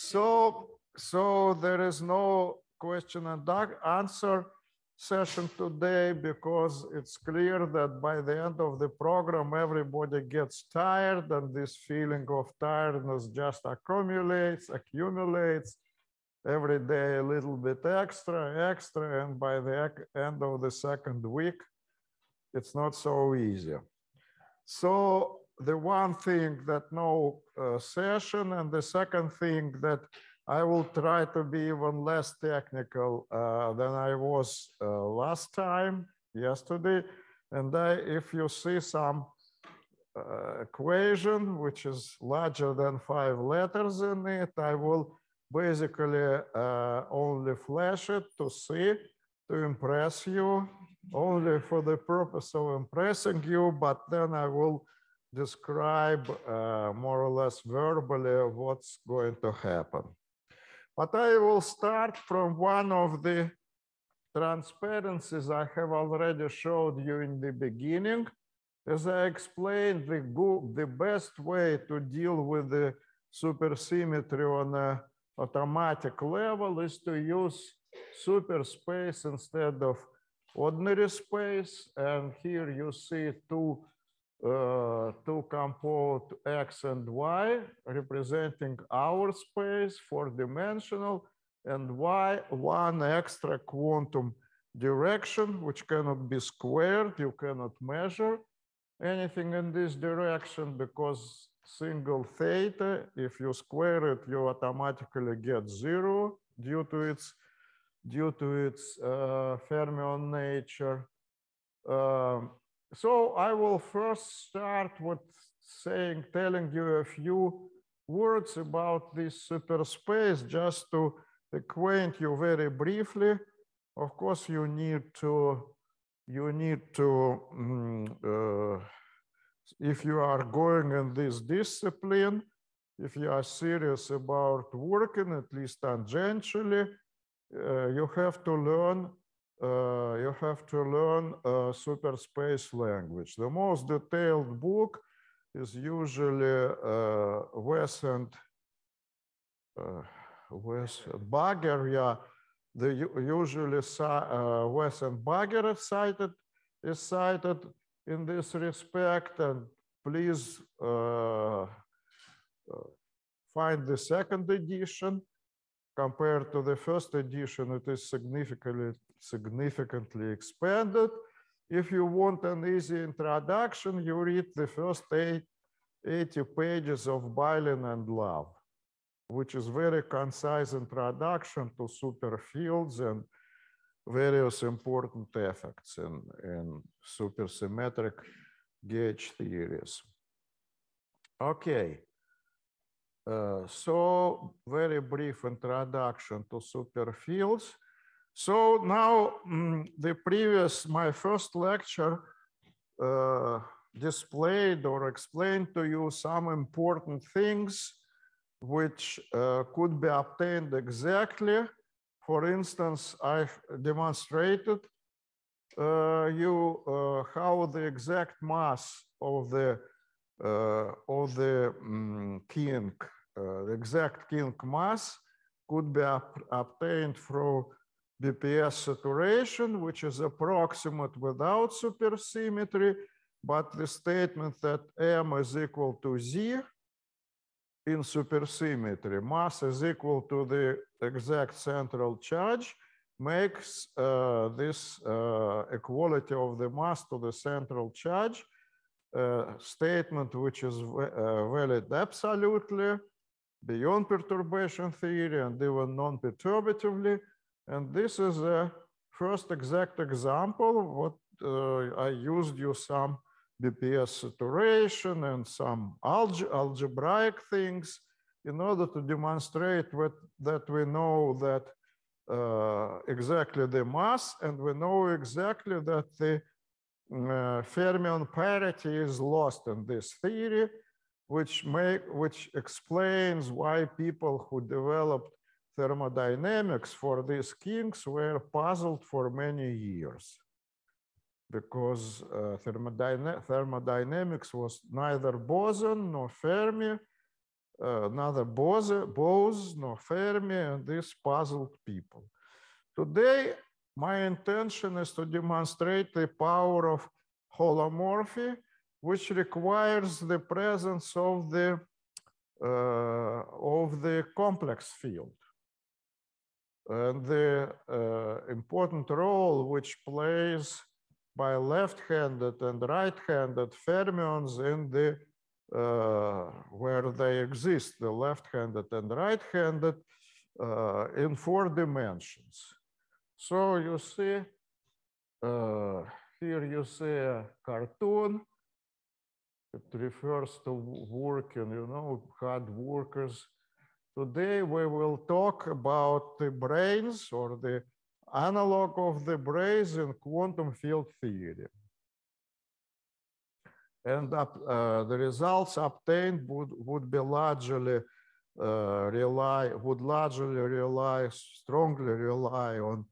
So, so there is no question and answer session today because it's clear that by the end of the program, everybody gets tired and this feeling of tiredness just accumulates, accumulates every day a little bit extra, extra, and by the end of the second week, it's not so easy. So the one thing that no uh, session, and the second thing that I will try to be even less technical uh, than I was uh, last time, yesterday. And I, if you see some uh, equation, which is larger than five letters in it, I will basically uh, only flash it to see, to impress you, only for the purpose of impressing you, but then I will describe uh, more or less verbally what's going to happen. But I will start from one of the transparencies I have already showed you in the beginning. As I explained, the, the best way to deal with the supersymmetry on a automatic level is to use superspace instead of ordinary space. And here you see two uh, to compute x and y, representing our space, four-dimensional, and y, one extra quantum direction, which cannot be squared. You cannot measure anything in this direction because single theta, if you square it, you automatically get zero due to its due to its uh, fermion nature. Um, so I will first start with saying, telling you a few words about this superspace just to acquaint you very briefly. Of course, you need to, you need to, um, uh, if you are going in this discipline, if you are serious about working, at least tangentially, uh, you have to learn uh, you have to learn a superspace language. The most detailed book is usually uh, Wess and uh, Wess Bagger. Yeah, the usually uh, Wess and Bagger cited is cited in this respect, and please uh, uh, find the second edition compared to the first edition, it is significantly, significantly expanded. If you want an easy introduction, you read the first eight, 80 pages of Bailin and Love, which is very concise introduction to superfields and various important effects in, in supersymmetric gauge theories. Okay. Uh, so very brief introduction to superfields. So now mm, the previous, my first lecture uh, displayed or explained to you some important things which uh, could be obtained exactly. For instance, I demonstrated uh, you uh, how the exact mass of the uh, of the um, kink uh, the exact kink mass could be obtained through BPS saturation, which is approximate without supersymmetry, but the statement that M is equal to Z in supersymmetry, mass is equal to the exact central charge, makes uh, this uh, equality of the mass to the central charge uh, statement which is uh, valid absolutely beyond perturbation theory and even non-perturbatively. And this is a first exact example. What uh, I used you some BPS saturation and some alge algebraic things in order to demonstrate what, that we know that uh, exactly the mass and we know exactly that the uh, fermion parity is lost in this theory which make which explains why people who developed thermodynamics for these kinks were puzzled for many years because uh, thermodyna thermodynamics was neither boson nor Fermi uh, neither Bose, Bose nor Fermi, and this puzzled people. Today, my intention is to demonstrate the power of holomorphy, which requires the presence of the uh, of the complex field. And the uh, important role which plays by left-handed and right-handed fermions in the uh, where they exist, the left-handed and right-handed, uh, in four dimensions. So you see, uh, here you see a cartoon. It refers to working, you know, hard workers. Today we will talk about the branes or the analog of the branes in quantum field theory. And uh, the results obtained would, would be largely uh, rely, would largely rely, strongly rely on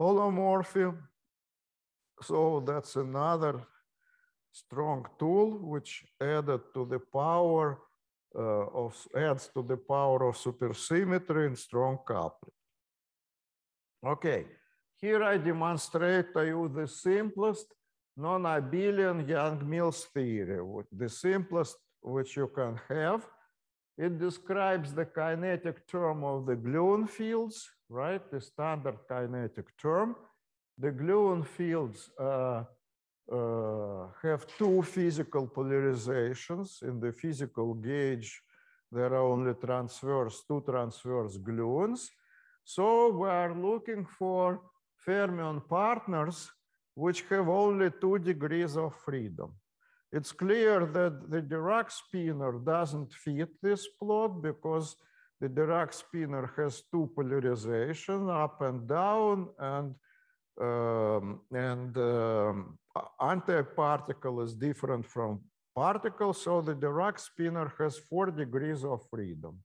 holomorphy. So that's another strong tool which added to the power of, adds to the power of supersymmetry and strong coupling. Okay, here I demonstrate to you the simplest non-abelian Yang-Mills theory, the simplest which you can have. It describes the kinetic term of the gluon fields, right? The standard kinetic term. The gluon fields uh, have two physical polarizations. In the physical gauge, there are only transverse, two transverse gluons. So we are looking for fermion partners which have only two degrees of freedom. It's clear that the Dirac spinor doesn't fit this plot because the Dirac spinor has two polarization up and down and um, and um, antiparticle is different from particle. So the Dirac spinor has four degrees of freedom.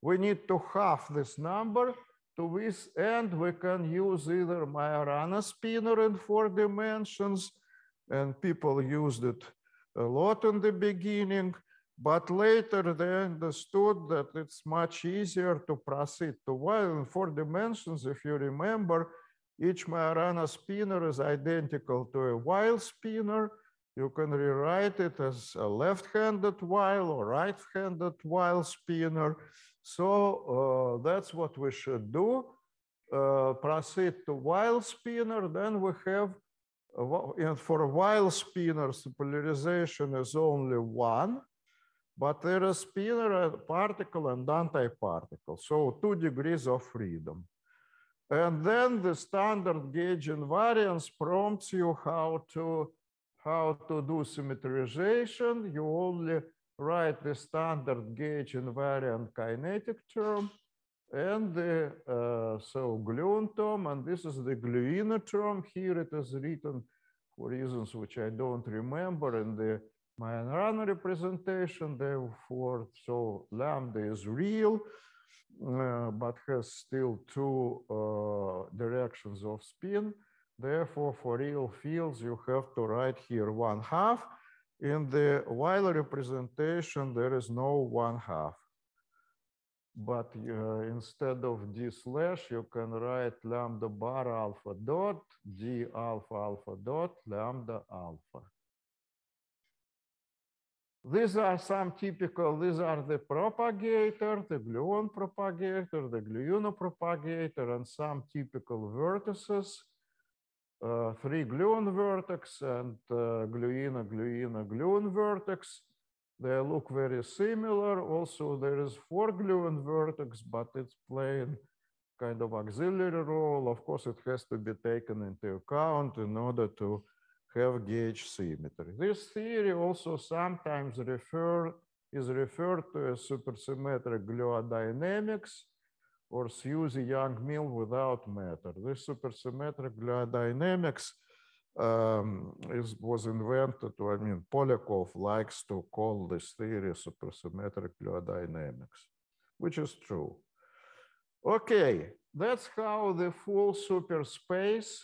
We need to half this number to this end, we can use either Majorana spinor in four dimensions, and people used it a lot in the beginning, but later they understood that it's much easier to proceed to Weyl in four dimensions, if you remember, each Majorana spinor is identical to a Weyl spinor. You can rewrite it as a left-handed Weyl or right-handed Weyl spinor. So uh, that's what we should do. Uh, proceed to Weyl spinor, then we have, uh, and for Weyl spinors, the polarization is only one, but there is spinor particle and antiparticle, so two degrees of freedom. And then the standard gauge invariance prompts you how to, how to do symmetrization. You only write the standard gauge invariant kinetic term and the uh, so gluon term, and this is the gluino term. Here it is written for reasons which I don't remember in the Majorana representation. Therefore, so lambda is real, but has still two uh, directions of spin. Therefore, for real fields, you have to write here one half. In the Weyl representation, there is no one half. But uh, instead of d slash, you can write lambda bar alpha dot, d alpha alpha dot, lambda alpha. These are some typical, these are the propagator, the gluon propagator, the gluino propagator, and some typical vertices uh, three gluon vertex and uh, gluino, gluino, gluon vertex. They look very similar. Also, there is four gluon vertex, but it's playing kind of auxiliary role. Of course, it has to be taken into account in order to have gauge symmetry. This theory also sometimes refer, is referred to as supersymmetric gluodynamics or susy young mill without matter. This supersymmetric gluodynamics um, is, was invented, I mean, Polyakov likes to call this theory supersymmetric gluodynamics, which is true. Okay, that's how the full superspace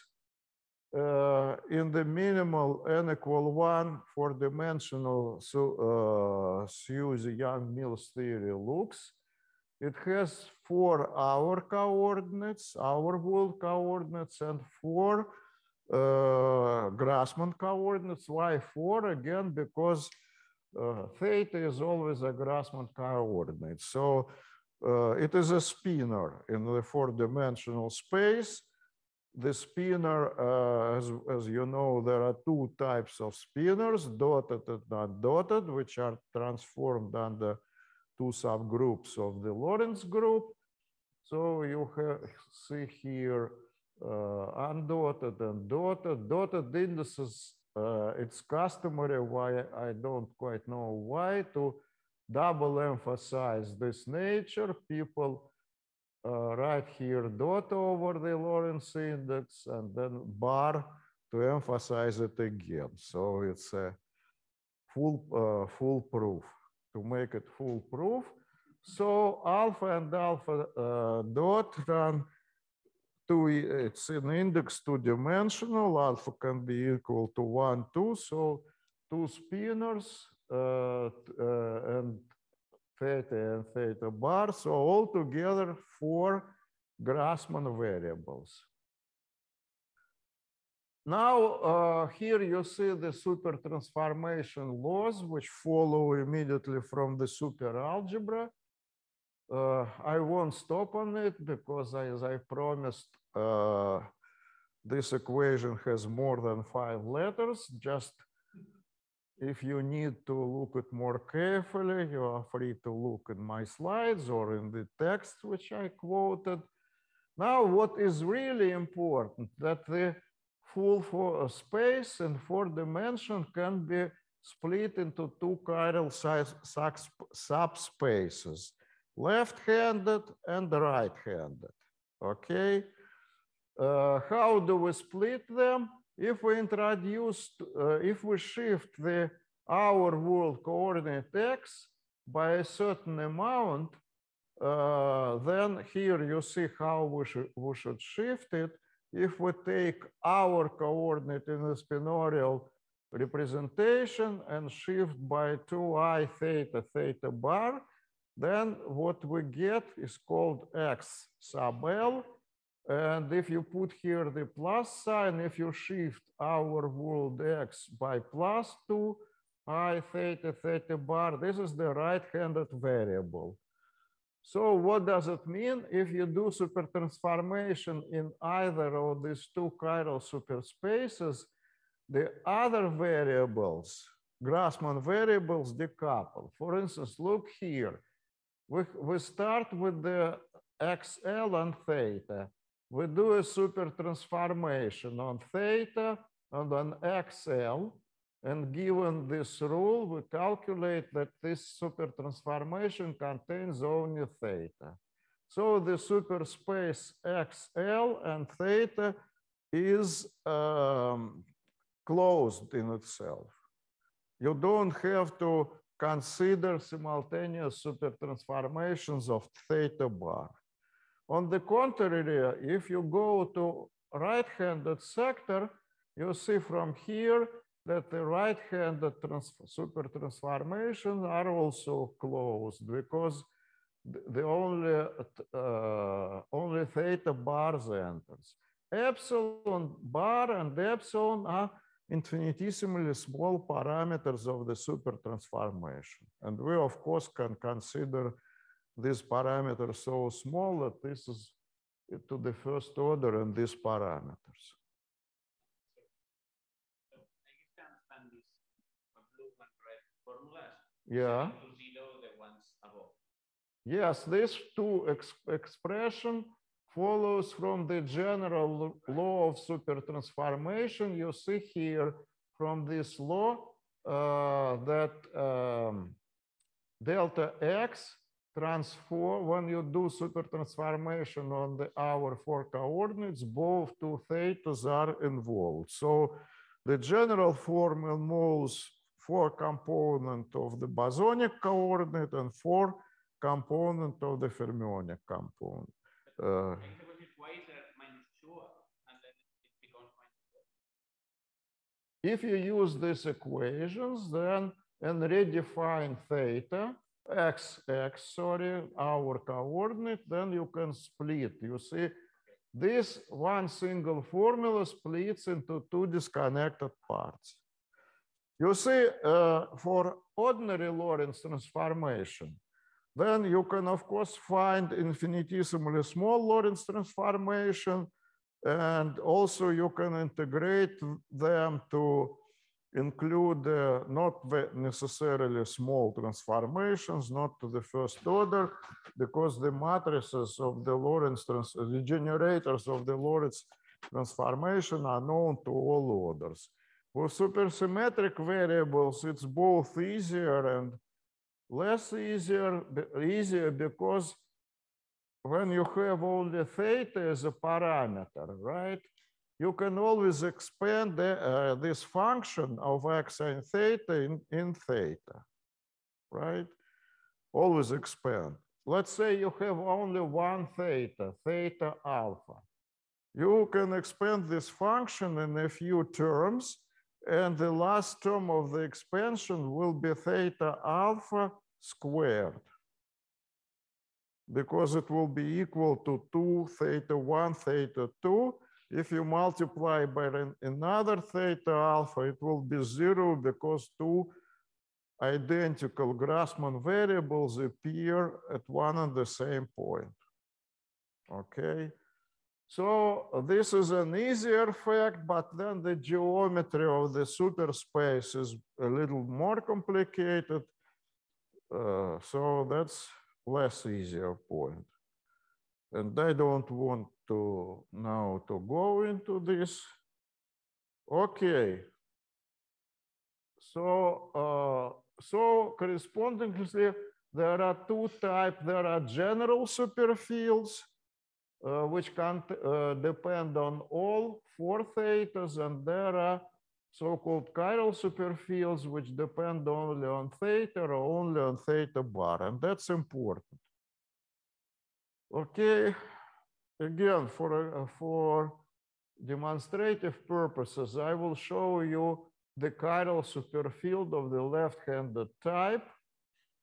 uh, in the minimal n equal one four dimensional so uh, SUSY Yang-Mills theory looks, it has four our coordinates, our world coordinates, and four uh, Grassmann coordinates. Why four? Again, because uh, theta is always a Grassmann coordinate. So uh, it is a spinor in the four-dimensional space. The spinor, uh, as, as you know, there are two types of spinors, dotted and not dotted, which are transformed under two subgroups of the Lorentz group. So you see here uh, undotted and dotted. Dotted indices, uh, it's customary, why I don't quite know why, to double emphasize this nature. People uh, write here dot over the Lorentz index and then bar to emphasize it again. So it's a full, uh, full proof to make it full proof. So alpha and alpha uh, dot run to, it's an index two dimensional, alpha can be equal to one, two. So two spinors uh, uh, and theta and theta bar. So altogether four Grassmann variables. Now, uh, here you see the super transformation laws, which follow immediately from the super algebra. Uh, I won't stop on it because, as I promised, uh, this equation has more than five letters. Just if you need to look at more carefully, you are free to look in my slides or in the text which I quoted. Now, what is really important that the full for uh, space and four dimension can be split into two chiral subspaces, left-handed and right-handed, okay? Uh, how do we split them? If we introduce, uh, if we shift the our world coordinate x by a certain amount, uh, then here you see how we should, we should shift it if we take our coordinate in the spinorial representation and shift by 2i theta theta bar, then what we get is called x sub L. And if you put here the plus sign, if you shift our world x by plus 2 i theta theta bar, this is the right-handed variable. So what does it mean if you do supertransformation in either of these two chiral superspaces, the other variables, Grassmann variables decouple. For instance, look here. We, we start with the XL and theta. We do a super transformation on theta and on XL. And given this rule, we calculate that this super transformation contains only theta. So the superspace XL and theta is um, closed in itself. You don't have to consider simultaneous super transformations of theta bar. On the contrary, if you go to right-handed sector, you see from here that the right-handed super transformations are also closed because the only uh, only theta bars enters. Epsilon bar and epsilon are infinitesimally small parameters of the super transformation. And we, of course, can consider these parameter so small that this is to the first order in these parameters. Yeah. Yes, these two ex expression follows from the general law of supertransformation. You see here from this law uh, that um, delta x transform when you do super transformation on the our four coordinates, both two thetas are involved. So the general form involves four component of the bosonic coordinate and four component of the fermionic component. Uh, if you use these equations, then and redefine theta, x, x, sorry, our coordinate, then you can split. You see, this one single formula splits into two disconnected parts. You see, uh, for ordinary Lorentz transformation, then you can, of course, find infinitesimally small Lorentz transformation, and also you can integrate them to include uh, not necessarily small transformations, not to the first order, because the matrices of the Lorentz, the generators of the Lorentz transformation are known to all orders. For supersymmetric variables, it's both easier and less easier, easier because when you have only theta as a parameter, right? You can always expand the, uh, this function of x and theta in, in theta, right? Always expand. Let's say you have only one theta, theta alpha. You can expand this function in a few terms and the last term of the expansion will be theta alpha squared because it will be equal to 2 theta 1 theta 2. If you multiply by another theta alpha, it will be 0 because two identical Grassmann variables appear at one and the same point. Okay. So this is an easier fact, but then the geometry of the superspace is a little more complicated. Uh, so that's less easier point. And I don't want to now to go into this. Okay. So, uh, so correspondingly, there are two types. There are general superfields uh, which can uh, depend on all four thetas, and there are so-called chiral superfields which depend only on theta or only on theta bar, and that's important. Okay, again, for, uh, for demonstrative purposes, I will show you the chiral superfield of the left-handed type.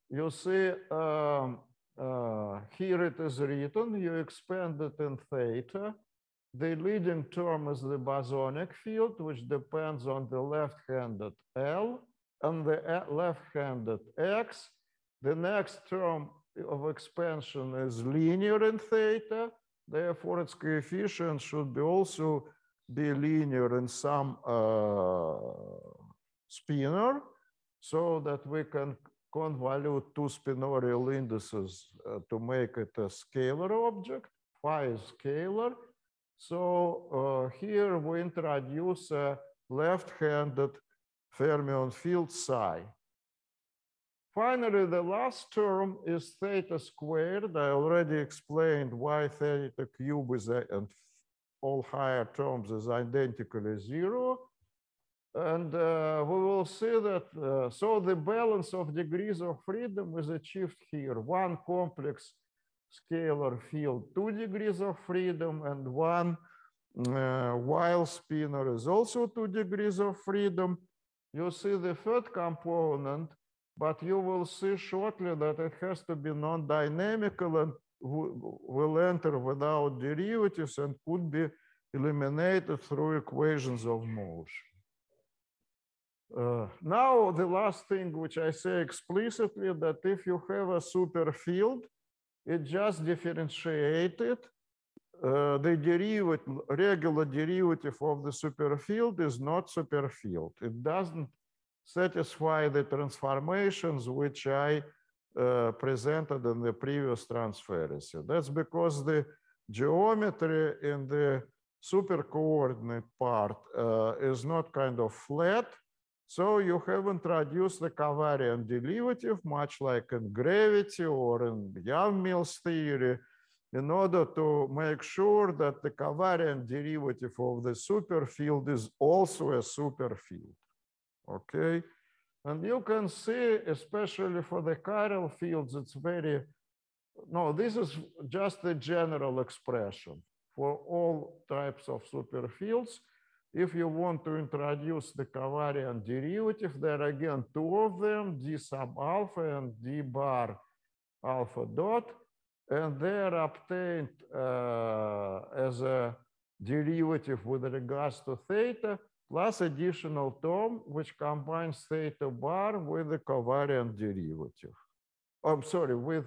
You see um, uh, here it is written, you expand it in theta. The leading term is the bosonic field, which depends on the left-handed L and the uh, left-handed X. The next term of expansion is linear in theta. Therefore, its coefficient should be also be linear in some uh, spinor so that we can convolute two spinorial indices uh, to make it a scalar object. Phi is scalar. So uh, here we introduce a left-handed fermion field psi. Finally, the last term is theta squared. I already explained why theta cube is a, and all higher terms is identically zero. And uh, we will see that, uh, so the balance of degrees of freedom is achieved here. One complex scalar field, two degrees of freedom, and one uh, Weyl spinor is also two degrees of freedom. You see the third component, but you will see shortly that it has to be non-dynamical and will enter without derivatives and could be eliminated through equations of motion. Uh, now, the last thing which I say explicitly that if you have a super field, it just differentiated. Uh, the derivative, regular derivative of the superfield is not superfield. It doesn't satisfy the transformations which I uh, presented in the previous transparency. That's because the geometry in the super coordinate part uh, is not kind of flat, so you have introduced the covariant derivative, much like in gravity or in Yang-Mills theory, in order to make sure that the covariant derivative of the superfield is also a superfield, okay? And you can see, especially for the chiral fields, it's very, no, this is just a general expression for all types of superfields if you want to introduce the covariant derivative, there are again two of them, d sub alpha and d bar alpha dot, and they are obtained uh, as a derivative with regards to theta plus additional term which combines theta bar with the covariant derivative. I'm sorry, with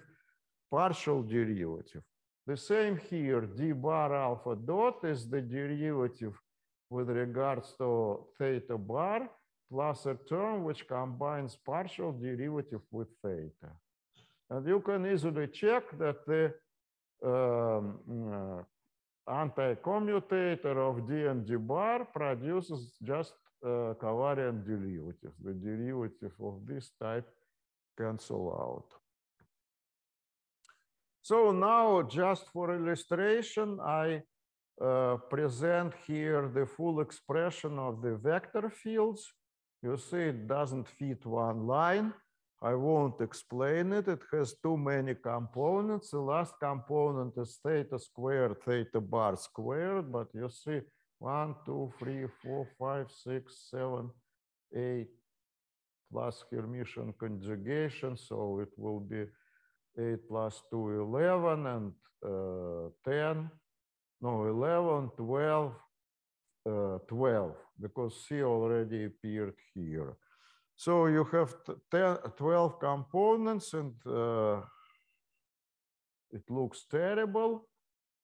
partial derivative. The same here, d bar alpha dot is the derivative with regards to theta bar plus a term which combines partial derivative with theta. And you can easily check that the um, uh, anti-commutator of d and d bar produces just uh, covariant derivatives. The derivative of this type cancel out. So now just for illustration, I uh, present here the full expression of the vector fields. You see it doesn't fit one line. I won't explain it. It has too many components. The last component is theta squared, theta bar squared, but you see one, two, three, four, five, six, seven, eight, plus Hermitian conjugation. So it will be 8 plus 2, 11, and uh, 10, no, 11, 12, uh, 12, because C already appeared here. So you have 10, 12 components and uh, it looks terrible.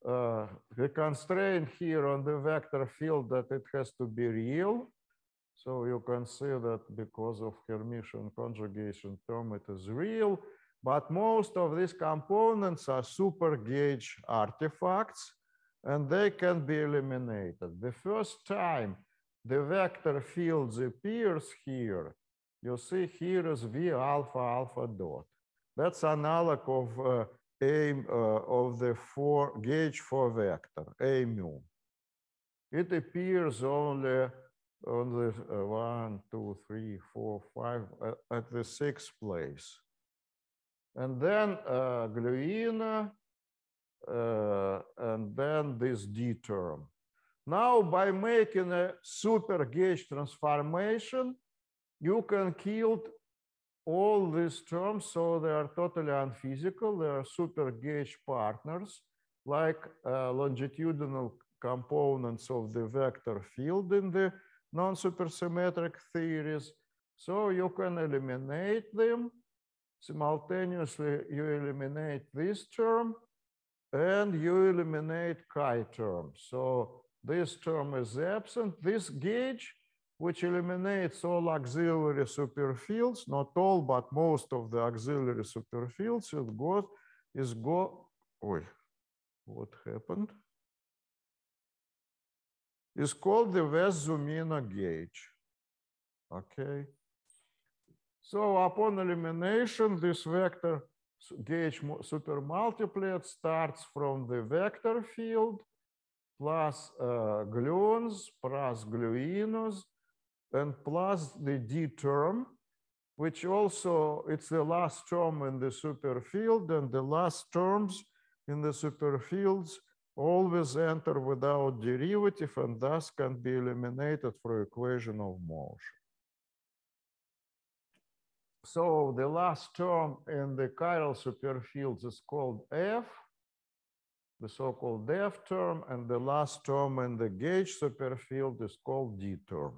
Uh, the constraint here on the vector field that it has to be real. So you can see that because of Hermitian conjugation term, it is real. But most of these components are super gauge artifacts and they can be eliminated. The first time the vector fields appears here, you see here is V alpha alpha dot. That's analog of uh, A uh, of the four gauge four vector, A mu. It appears only on the uh, one, two, three, four, five, uh, at the sixth place. And then uh, gluina, uh, and then this D term. Now, by making a super gauge transformation, you can kill all these terms, so they are totally unphysical. They are super gauge partners, like uh, longitudinal components of the vector field in the non-supersymmetric theories. So you can eliminate them. Simultaneously, you eliminate this term and you eliminate chi term. So this term is absent. This gauge which eliminates all auxiliary superfields, not all, but most of the auxiliary superfields, it goes, is go, oi, what happened? Is called the Wess-Zumino gauge, okay? So upon elimination, this vector gauge supermultiplet starts from the vector field plus uh, gluons plus gluinos and plus the D term, which also it's the last term in the superfield and the last terms in the superfields always enter without derivative and thus can be eliminated for equation of motion. So the last term in the chiral superfields is called F, the so-called F term, and the last term in the gauge superfield is called D term.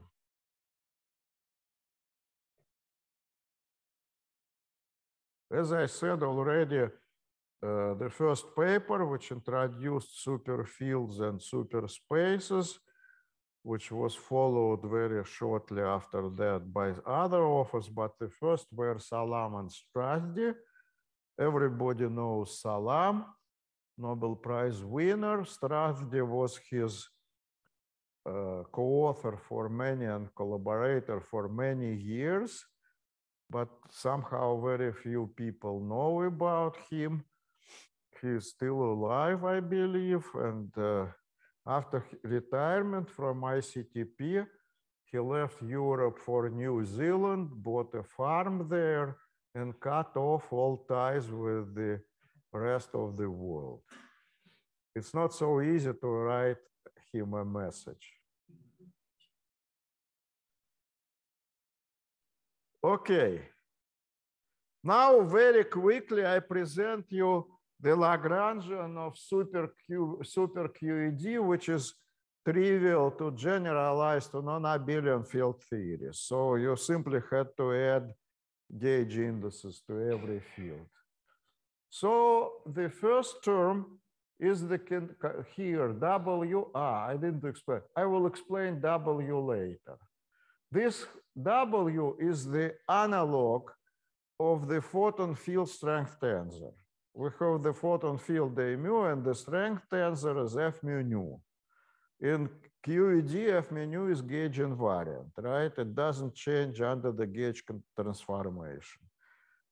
As I said already, uh, the first paper, which introduced superfields and superspaces, which was followed very shortly after that by other authors, but the first were Salam and Strathdee. Everybody knows Salam, Nobel Prize winner. Strathdee was his uh, co-author for many and collaborator for many years but somehow very few people know about him. He's still alive, I believe, and uh, after retirement from ICTP, he left Europe for New Zealand, bought a farm there, and cut off all ties with the rest of the world. It's not so easy to write him a message. Okay. Now, very quickly, I present you the Lagrangian of super, Q, super QED, which is trivial to generalize to non-abelian field theory. So you simply had to add gauge indices to every field. So the first term is the here W. Ah, I didn't explain. I will explain W later. This W is the analog of the photon field strength tensor. We have the photon field A mu and the strength tensor is F mu nu. In QED, F mu nu is gauge invariant, right? It doesn't change under the gauge transformation.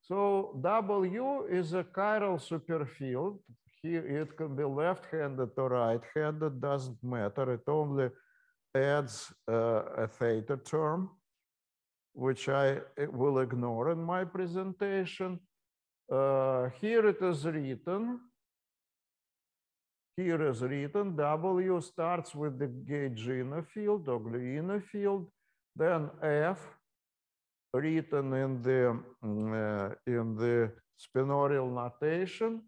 So W is a chiral superfield. Here it can be left-handed or right-handed, doesn't matter. It only adds uh, a theta term, which I will ignore in my presentation. Uh, here it is written. Here is written W starts with the gauge inner field or inner field, then F written in the uh, in the spinorial notation.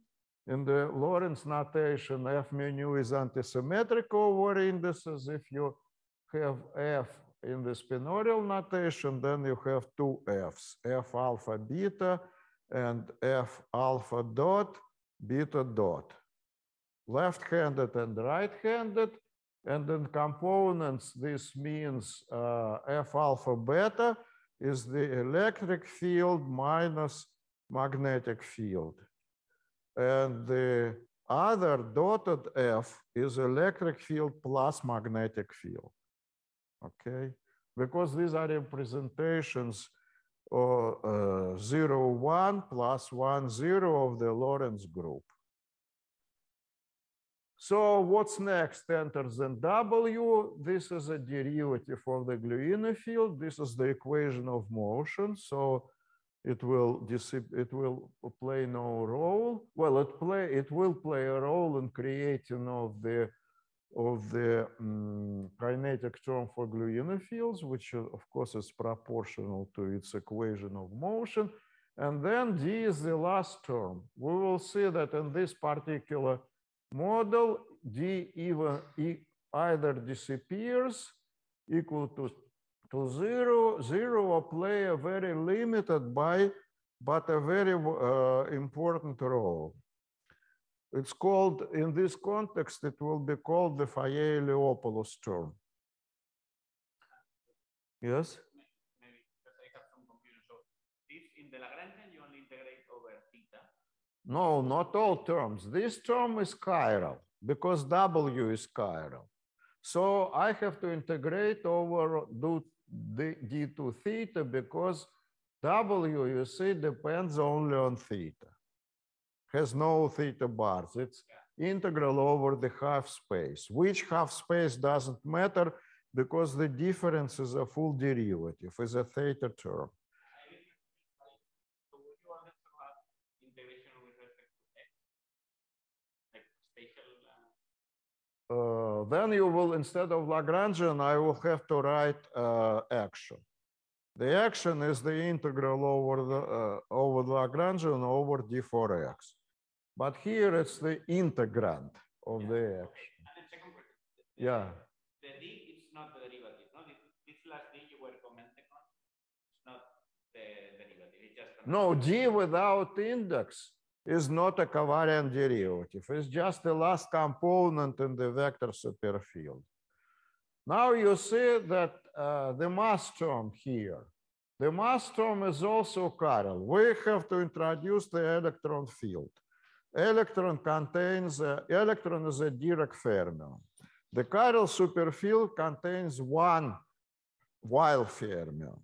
In the Lorentz notation, F mu is antisymmetric over indices. If you have F in the spinorial notation, then you have two Fs, F alpha beta and F alpha dot beta dot. Left-handed and right-handed. And in components, this means uh, F alpha beta is the electric field minus magnetic field. And the other dotted F is electric field plus magnetic field okay? Because these are representations of uh, zero, one plus one, zero of the Lorentz group. So what's next enters in W. This is a derivative of the Gluino field. This is the equation of motion. So it will it will play no role. Well, it play it will play a role in creating of the of the um, kinetic term for Gluino fields, which uh, of course is proportional to its equation of motion. And then D is the last term. We will see that in this particular model, D even either disappears equal to, to zero, zero or play a very limited by, but a very uh, important role. It's called, in this context, it will be called the Fayet-Iliopoulos term. Yes? No, not all terms. This term is chiral because W is chiral. So I have to integrate over d2 theta because W, you see, depends only on theta has no theta bars. It's integral over the half space, which half space doesn't matter because the difference is a full derivative, is a theta term. Uh, then you will, instead of Lagrangian, I will have to write uh, action. The action is the integral over the uh, over the Lagrangian over d4x. But here it's the integrand of yeah. the action. Yeah. The d is not the derivative. No, this, this last d you were commenting on, it's not the derivative. It's just no d without index is not a covariant derivative. It's just the last component in the vector superfield. Now you see that uh, the mass term here, the mass term is also chiral. We have to introduce the electron field. Electron contains, uh, electron is a Dirac fermion. The chiral superfield contains one Weyl fermion.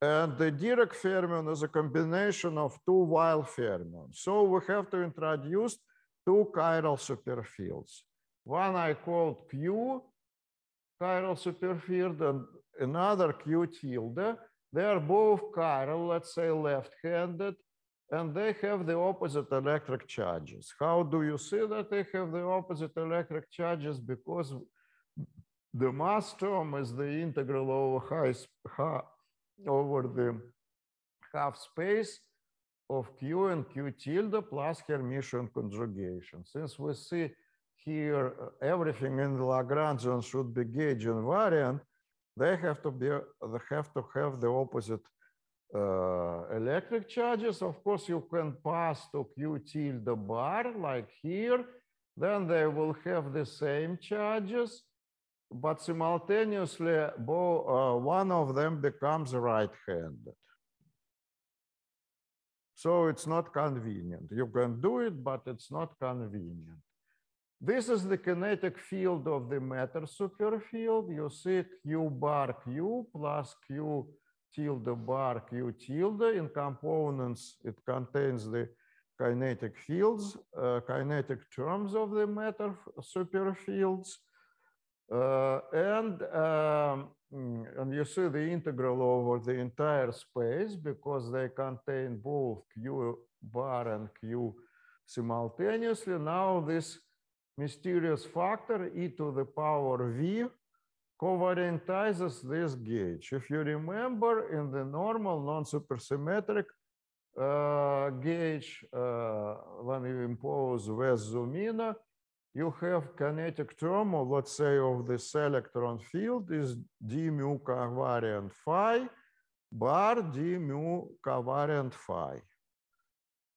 And the Dirac fermion is a combination of two Weyl fermions. So we have to introduce two chiral superfields. One I called Q, chiral superfield, and another Q tilde. They are both chiral, let's say left-handed, and they have the opposite electric charges. How do you see that they have the opposite electric charges? Because the mass term is the integral over high, over the have space of Q and Q tilde plus Hermitian conjugation. Since we see here uh, everything in the Lagrangian should be gauge invariant, they have to be they have to have the opposite uh, electric charges. Of course, you can pass to Q tilde bar like here. Then they will have the same charges, but simultaneously, both, uh, one of them becomes right-handed. So it's not convenient. You can do it, but it's not convenient. This is the kinetic field of the matter superfield. You see Q bar Q plus Q tilde bar Q tilde. In components, it contains the kinetic fields, uh, kinetic terms of the matter superfields. Uh, and, um, and you see the integral over the entire space because they contain both Q bar and Q simultaneously. Now this mysterious factor e to the power v covariantizes this gauge. If you remember in the normal non-supersymmetric uh, gauge, uh, when you impose Wess Zumino, you have kinetic term, or let's say of this electron field is d mu covariant phi bar d mu covariant phi.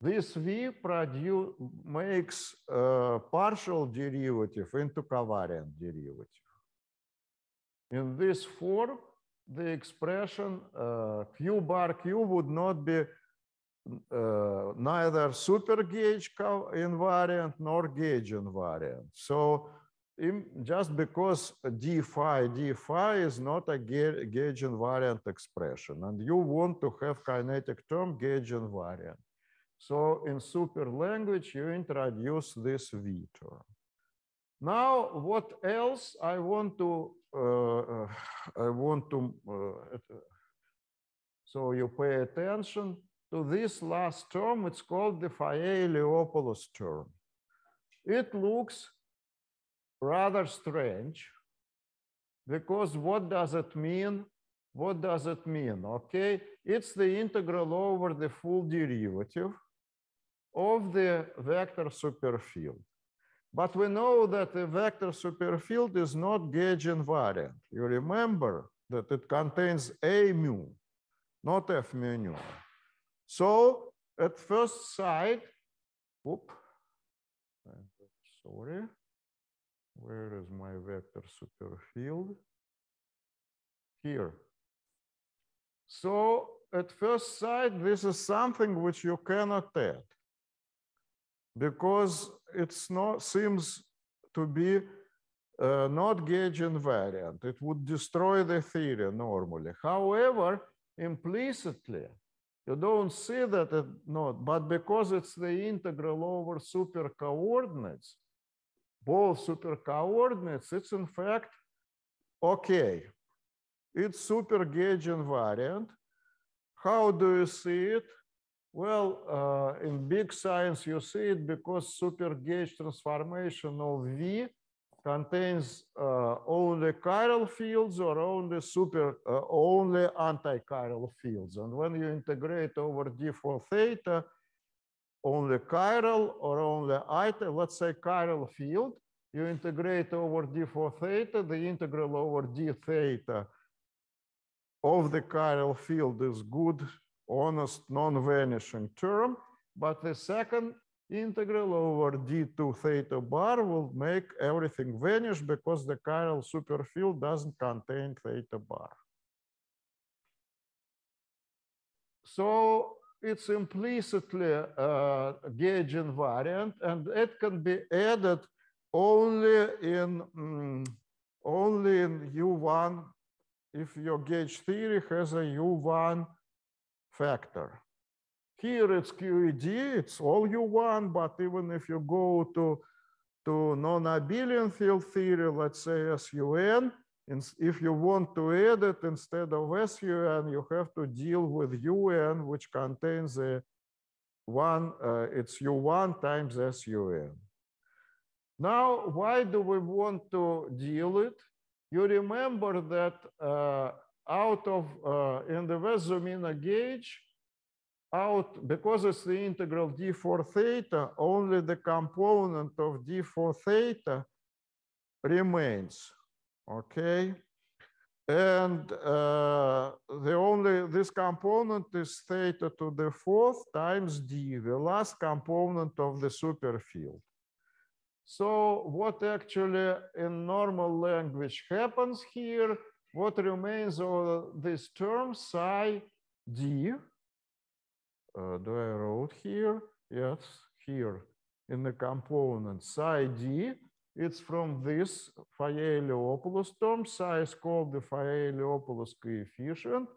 This V produce, makes a partial derivative into covariant derivative. In this form, the expression uh, Q bar Q would not be uh, neither super gauge invariant nor gauge invariant. So in, just because d phi d phi is not a gauge invariant expression, and you want to have kinetic term gauge invariant. So in super language, you introduce this V term. Now, what else I want to, uh, uh, I want to, uh, so you pay attention to this last term. It's called the Fayet-Iliopoulos term. It looks rather strange because what does it mean? What does it mean? Okay, it's the integral over the full derivative of the vector superfield. But we know that the vector superfield is not gauge invariant. You remember that it contains A mu, not F mu nu. So at first sight, whoop, sorry, where is my vector superfield? Here. So at first sight, this is something which you cannot add because it's not seems to be uh, not gauge invariant. It would destroy the theory normally. However, implicitly, you don't see that it not, but because it's the integral over super coordinates, both super coordinates, it's in fact okay. It's super gauge invariant. How do you see it? Well, uh, in big science, you see it because super gauge transformation of V contains uh, only chiral fields or only super, uh, only anti-chiral fields. And when you integrate over d for theta, only chiral or only eta, let's say chiral field, you integrate over d for theta, the integral over d theta of the chiral field is good honest non-vanishing term, but the second integral over d2 theta bar will make everything vanish because the chiral superfield doesn't contain theta bar. So it's implicitly gauge invariant and it can be added only in mm, only in U1 if your gauge theory has a U1 factor. Here it's QED, it's all you want, but even if you go to, to non-abelian field theory, let's say SUN, if you want to add it instead of SUN, you have to deal with UN, which contains a one, uh, it's U1 times SUN. Now, why do we want to deal it? You remember that uh, out of, uh, in the Wess-Zumino gauge, out, because it's the integral d for theta, only the component of d for theta remains, okay? And uh, the only, this component is theta to the fourth times d, the last component of the superfield. So what actually in normal language happens here, what remains of this term psi d, uh, do I wrote here? Yes, here in the component psi d, it's from this Fayet-Iliopoulos term. Psi is called the Fayet-Iliopoulos coefficient.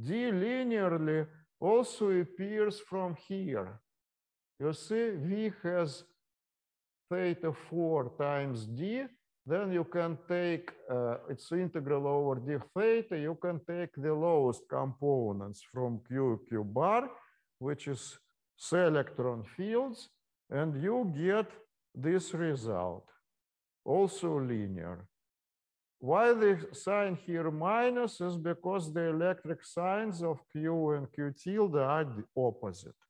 D linearly also appears from here. You see, V has theta 4 times d, then you can take uh, its integral over d theta, you can take the lowest components from q, q bar, which is electron fields, and you get this result, also linear. Why the sign here minus is because the electric signs of q and q tilde are the opposite.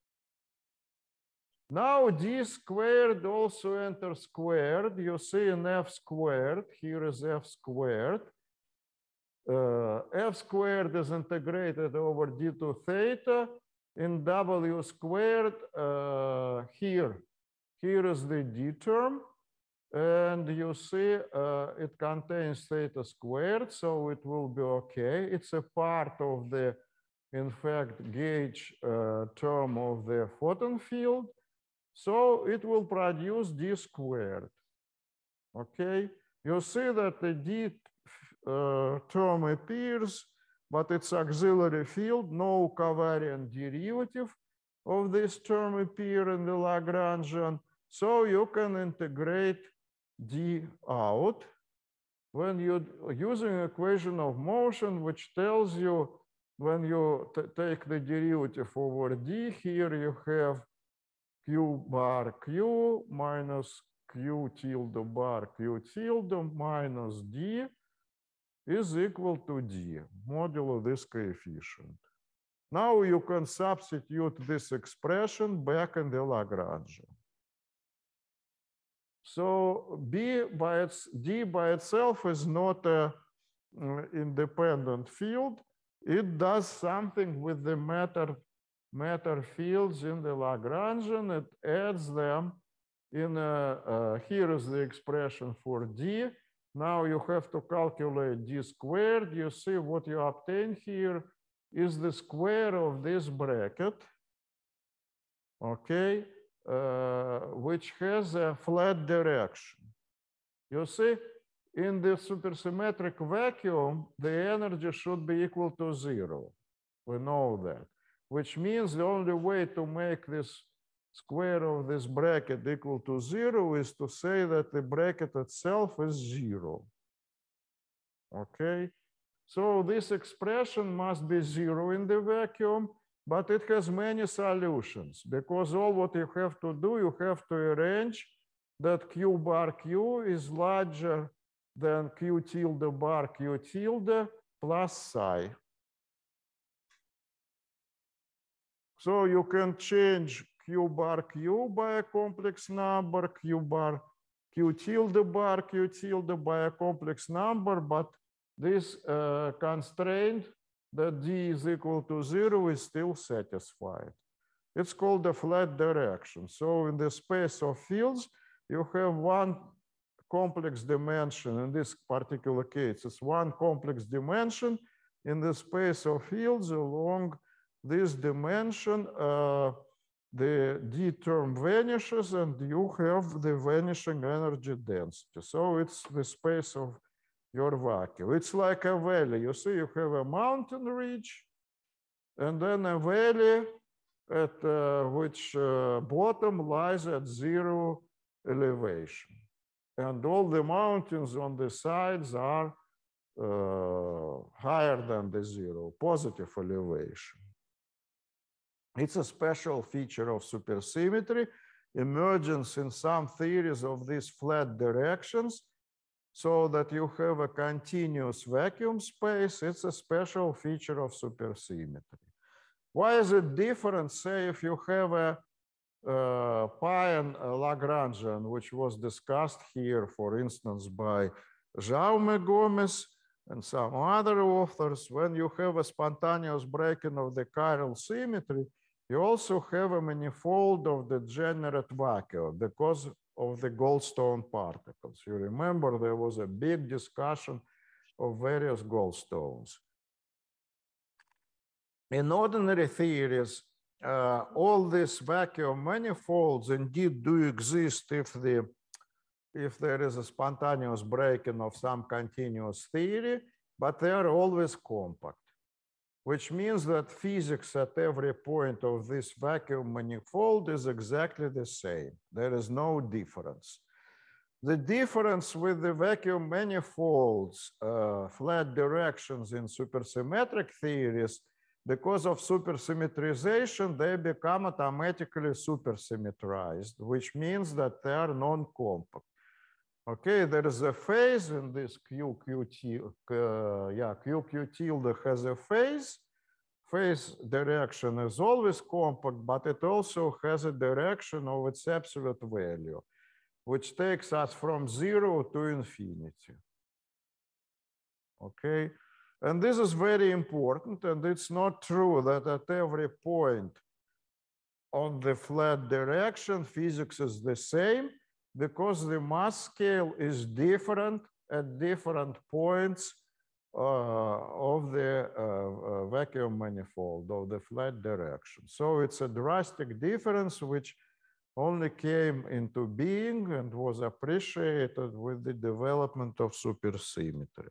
Now d squared also enters squared. You see in f squared, here is f squared. Uh, f squared is integrated over d to theta in w squared uh, here. Here is the d term. And you see uh, it contains theta squared, so it will be okay. It's a part of the, in fact, gauge uh, term of the photon field. So it will produce d squared. Okay, you see that the d uh, term appears, but it's auxiliary field, no covariant derivative of this term appear in the Lagrangian. So you can integrate d out when you're using equation of motion, which tells you when you take the derivative over d, here you have q bar q minus q tilde bar q tilde minus d is equal to d, modulo this coefficient. Now you can substitute this expression back in the Lagrangian. So B by its, D by itself is not a uh, independent field. It does something with the matter matter fields in the Lagrangian, it adds them in, a, uh, here is the expression for D. Now you have to calculate D squared. You see what you obtain here is the square of this bracket, okay, uh, which has a flat direction. You see, in the supersymmetric vacuum, the energy should be equal to zero. We know that which means the only way to make this square of this bracket equal to zero is to say that the bracket itself is zero. Okay, so this expression must be zero in the vacuum, but it has many solutions because all what you have to do, you have to arrange that q bar q is larger than q tilde bar q tilde plus psi. So you can change q bar q by a complex number, q bar q tilde bar q tilde by a complex number, but this uh, constraint that d is equal to zero is still satisfied. It's called the flat direction. So in the space of fields, you have one complex dimension in this particular case. It's one complex dimension in the space of fields along this dimension, uh, the d term vanishes and you have the vanishing energy density. So it's the space of your vacuum. It's like a valley. You see, you have a mountain ridge and then a valley at uh, which uh, bottom lies at zero elevation. And all the mountains on the sides are uh, higher than the zero, positive elevation. It's a special feature of supersymmetry, emergence in some theories of these flat directions, so that you have a continuous vacuum space. It's a special feature of supersymmetry. Why is it different, say, if you have a uh, pion Lagrangian, which was discussed here, for instance, by Jaume Gomis and some other authors, when you have a spontaneous breaking of the chiral symmetry, you also have a manifold of the generate vacuum because of the Goldstone particles. You remember there was a big discussion of various Goldstones. In ordinary theories, uh, all these vacuum manifolds indeed do exist if the if there is a spontaneous breaking of some continuous theory, but they are always compact, which means that physics at every point of this vacuum manifold is exactly the same. There is no difference. The difference with the vacuum manifolds, uh, flat directions in supersymmetric theories because of supersymmetrization, they become automatically supersymmetrized, which means that they are non-compact. Okay, there is a phase in this QQT, uh, yeah, QQ tilde has a phase. Phase direction is always compact, but it also has a direction of its absolute value, which takes us from zero to infinity. Okay, and this is very important, and it's not true that at every point on the flat direction, physics is the same because the mass scale is different at different points uh, of the uh, uh, vacuum manifold of the flat direction. So it's a drastic difference which only came into being and was appreciated with the development of supersymmetry.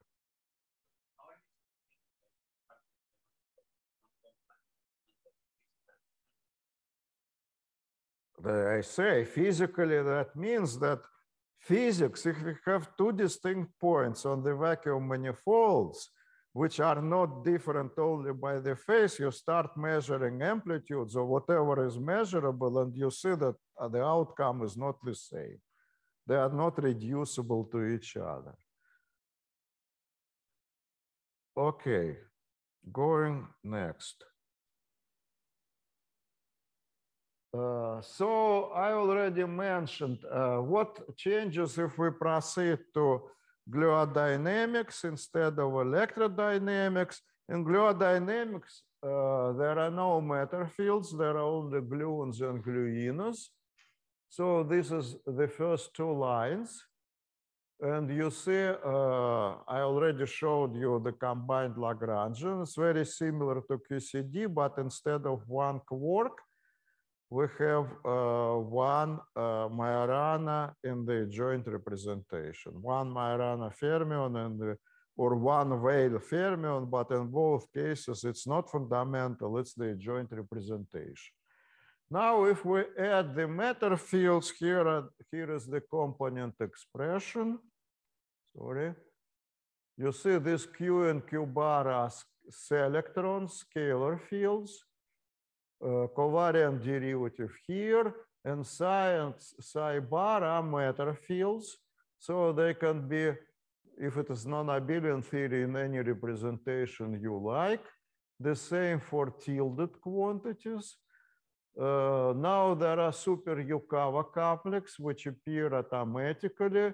I say physically, that means that physics, if we have two distinct points on the vacuum manifolds, which are not different only by the phase, you start measuring amplitudes or whatever is measurable, and you see that uh, the outcome is not the same. They are not reducible to each other. Okay, going next. Uh, so I already mentioned uh, what changes if we proceed to gluodynamics instead of electrodynamics. In gluodynamics, uh, there are no matter fields, there are only gluons and gluinos. So this is the first two lines. And you see, I already showed you the combined Lagrangian. It's very similar to QCD, but instead of one quark, we have uh, one uh, Majorana in the joint representation, one Majorana fermion and the, or one Weyl fermion, but in both cases, it's not fundamental, it's the joint representation. Now, if we add the matter fields here, here is the component expression. Sorry. You see this Q and Q bar are electrons, scalar fields uh, covariant derivative here, and psi and psi bar are matter fields. So they can be, if it is non-abelian theory in any representation you like, the same for tilted quantities. Uh, now there are super Yukawa couplings which appear automatically.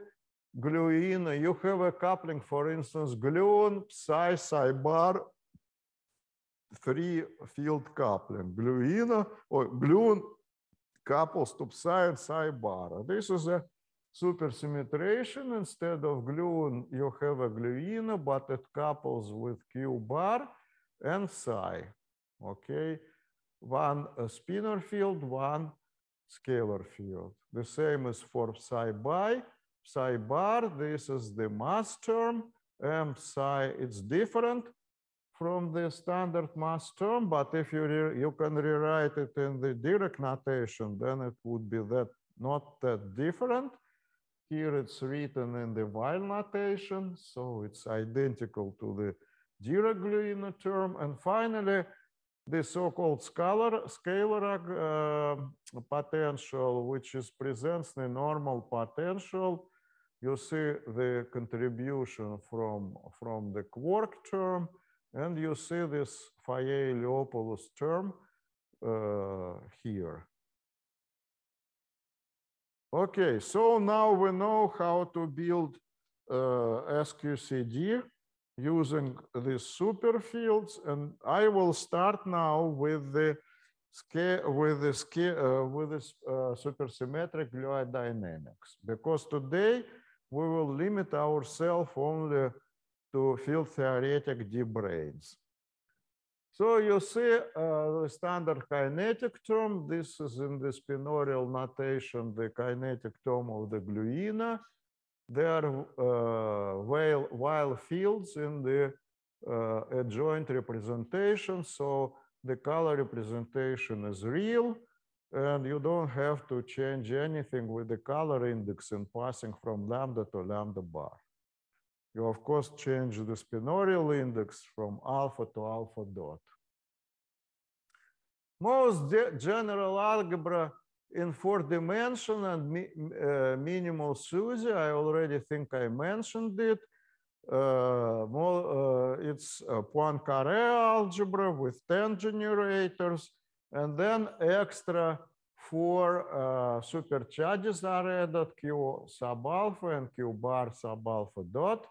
Gluino, you have a coupling, for instance, gluon, psi, psi bar, three field coupling, gluino or gluon couples to psi and psi bar. This is a supersymmetration. Instead of gluon, you have a gluino, but it couples with Q bar and psi. Okay, one a spinor field, one scalar field. The same is for psi bar. Psi bar, this is the mass term. M psi, it's different from the standard mass term, but if you, you can rewrite it in the Dirac notation, then it would be that not that different. Here it's written in the Weyl notation, so it's identical to the Dirac-Gluino term. And finally, the so-called scalar, scalar uh, potential, which is presents the normal potential. You see the contribution from, from the quark term, And you see this Fayet-Iliopoulos term uh, here. Okay, so now we know how to build uh, SQCD using these superfields, and I will start now with the scale with the scale uh, with this uh, supersymmetric dynamics because today we will limit ourselves only to field theoretic D-branes. So you see uh, the standard kinetic term. This is in the spinorial notation, the kinetic term of the gluino. There are uh, Weyl, Weyl fields in the uh, adjoint representation. So the color representation is real and you don't have to change anything with the color index in passing from lambda to lambda bar. You of course change the spinorial index from alpha to alpha dot. Most general algebra in four dimension and mi uh, minimal SUSY, I already think I mentioned it. Uh, more, uh, it's a Poincare algebra with 10 generators, and then extra four uh, supercharges are added, Q sub alpha and Q bar sub alpha dot.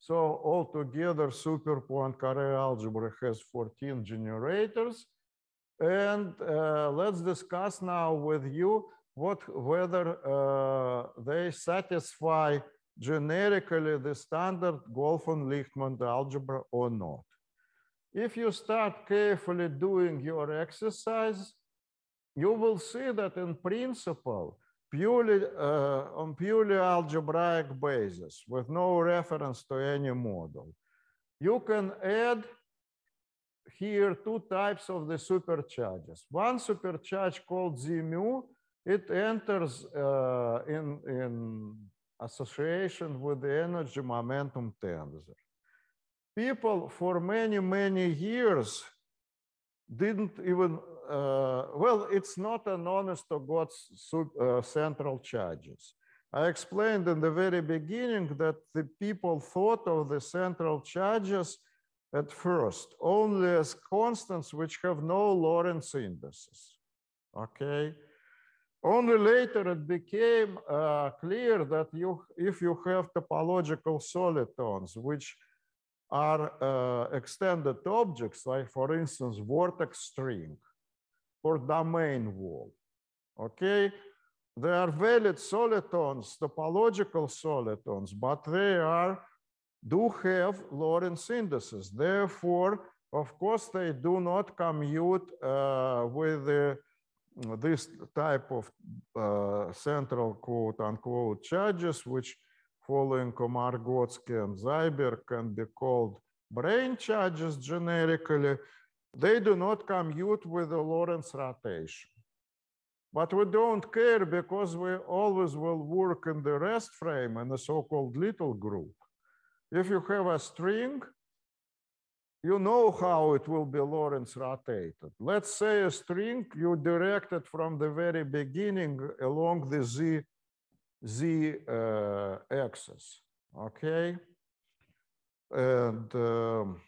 So altogether, super Poincare algebra has 14 generators. And uh, let's discuss now with you what whether uh, they satisfy generically the standard Golfand-Likhtman algebra or not. If you start carefully doing your exercise, you will see that in principle, purely uh, on purely algebraic basis, with no reference to any model, you can add here two types of the supercharges. One supercharge called Z mu, it enters uh, in, in association with the energy momentum tensor. People for many, many years didn't even, well, it's not an honest to God's uh, central charges. I explained in the very beginning that the people thought of the central charges at first only as constants which have no Lorentz indices, okay? Only later it became uh, clear that you, if you have topological solitons, which are uh, extended objects, like for instance, vortex string or domain wall, okay? They are valid solitons, topological solitons, but they are do have Lorentz indices. Therefore, of course, they do not commute uh, with the this type of uh, central quote unquote charges, which following Komargodski and Seiberg can be called brane charges generically, they do not commute with the Lorentz rotation. But we don't care because we always will work in the rest frame in the so-called little group. If you have a string, you know how it will be Lorentz rotated. Let's say a string you directed from the very beginning along the z, z uh, axis, okay? And um,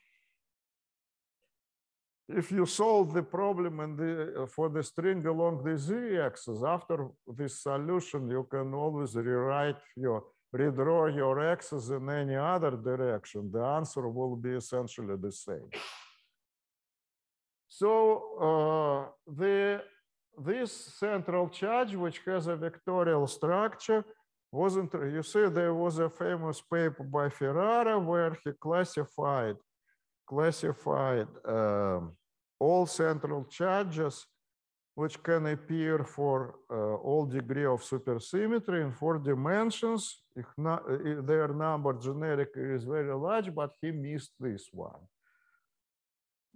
if you solve the problem the, for the string along the z-axis, after this solution, you can always rewrite your redraw your axis in any other direction, the answer will be essentially the same. So uh, the, this central charge, which has a vectorial structure, wasn't, you see, there was a famous paper by Ferrara where he classified, classified um, all central charges which can appear for uh, all degree of supersymmetry in four dimensions. Not, their number generic is very large, but he missed this one.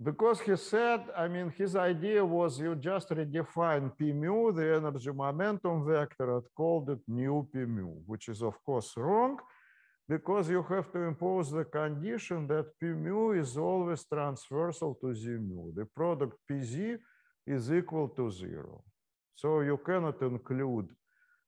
Because he said, I mean, his idea was you just redefine P mu, the energy momentum vector, and called it new P mu, which is of course wrong because you have to impose the condition that P mu is always transversal to Z mu. The product PZ is equal to zero. So you cannot include,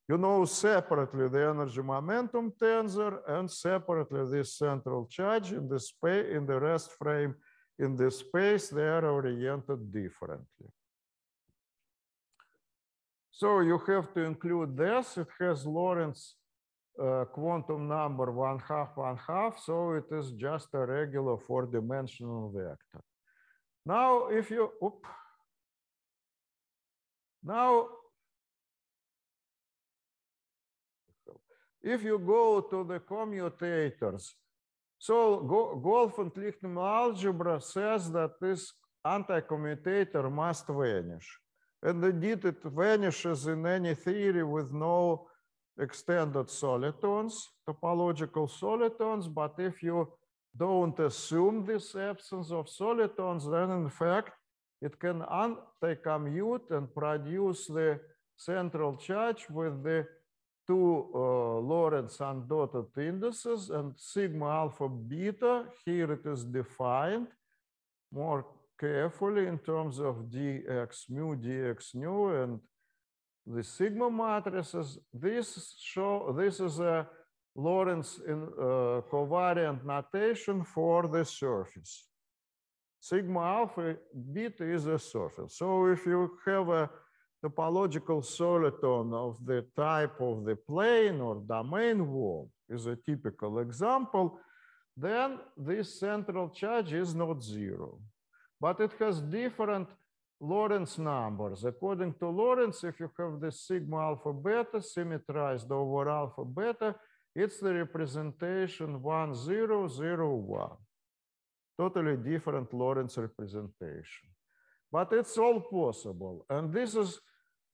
you know separately the energy momentum tensor and separately this central charge in the space in the rest frame in the space, they are oriented differently. So you have to include this. It has Lorentz quantum number one half, one half. So it is just a regular four dimensional vector. Now, if you, oop, now, if you go to the commutators, so Golfand Likhtman algebra says that this anti-commutator must vanish. And indeed, it vanishes in any theory with no extended solitons, topological solitons. But if you don't assume this absence of solitons, then in fact, it can anti-commute and produce the central charge with the two uh, Lorentz undotted indices and sigma alpha beta. Here it is defined more carefully in terms of dx mu, dx nu, and the sigma matrices. This show this is a Lorentz in uh, covariant notation for the surface. Sigma alpha beta is a surface. So if you have a topological soliton of the type of the plane or domain wall is a typical example, then this central charge is not zero but it has different Lorentz numbers. According to Lorentz, if you have the sigma alpha beta symmetrized over alpha beta, it's the representation 1, 0, 0, 1. Totally different Lorentz representation. But it's all possible. And this is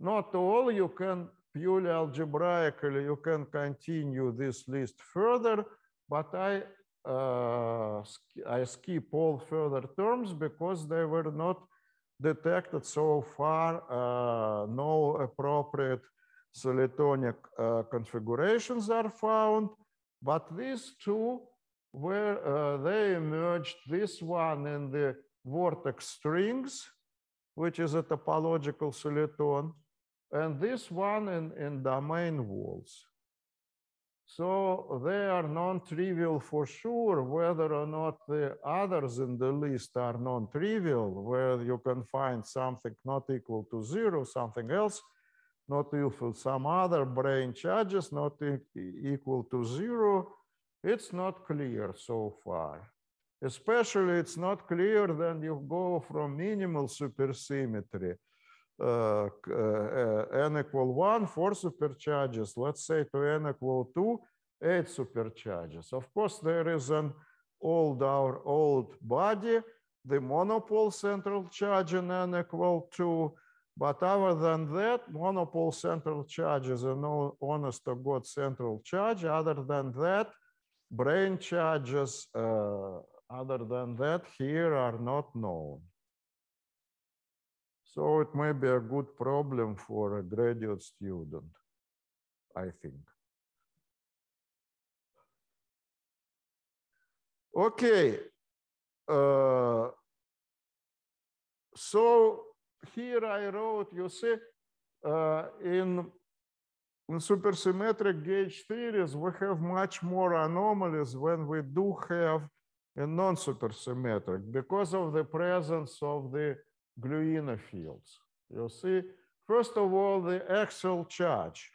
not all. You can purely algebraically, you can continue this list further, but I uh, I skip all further terms because they were not detected so far, uh, no appropriate solitonic uh, configurations are found, but these two where uh, they emerged, this one in the vortex strings, which is a topological soliton, and this one in, in domain walls. So they are non-trivial for sure, whether or not the others in the list are non-trivial, where you can find something not equal to zero, something else not equal some other brane charges not equal to zero, it's not clear so far. Especially it's not clear then you go from minimal supersymmetry, uh, uh, n equal 1, 4 supercharges, let's say to n equal 2, 8 supercharges. Of course, there is an old, our old body, the monopole central charge in n equal 2, but other than that, monopole central charge is an honest to God central charge. Other than that, brane charges, uh, other than that, here are not known. So it may be a good problem for a graduate student, I think. Okay. Uh, so here I wrote, you see, uh, in, in supersymmetric gauge theories, we have much more anomalies when we do have a non-supersymmetric because of the presence of the gluino fields. You see, first of all, the axial charge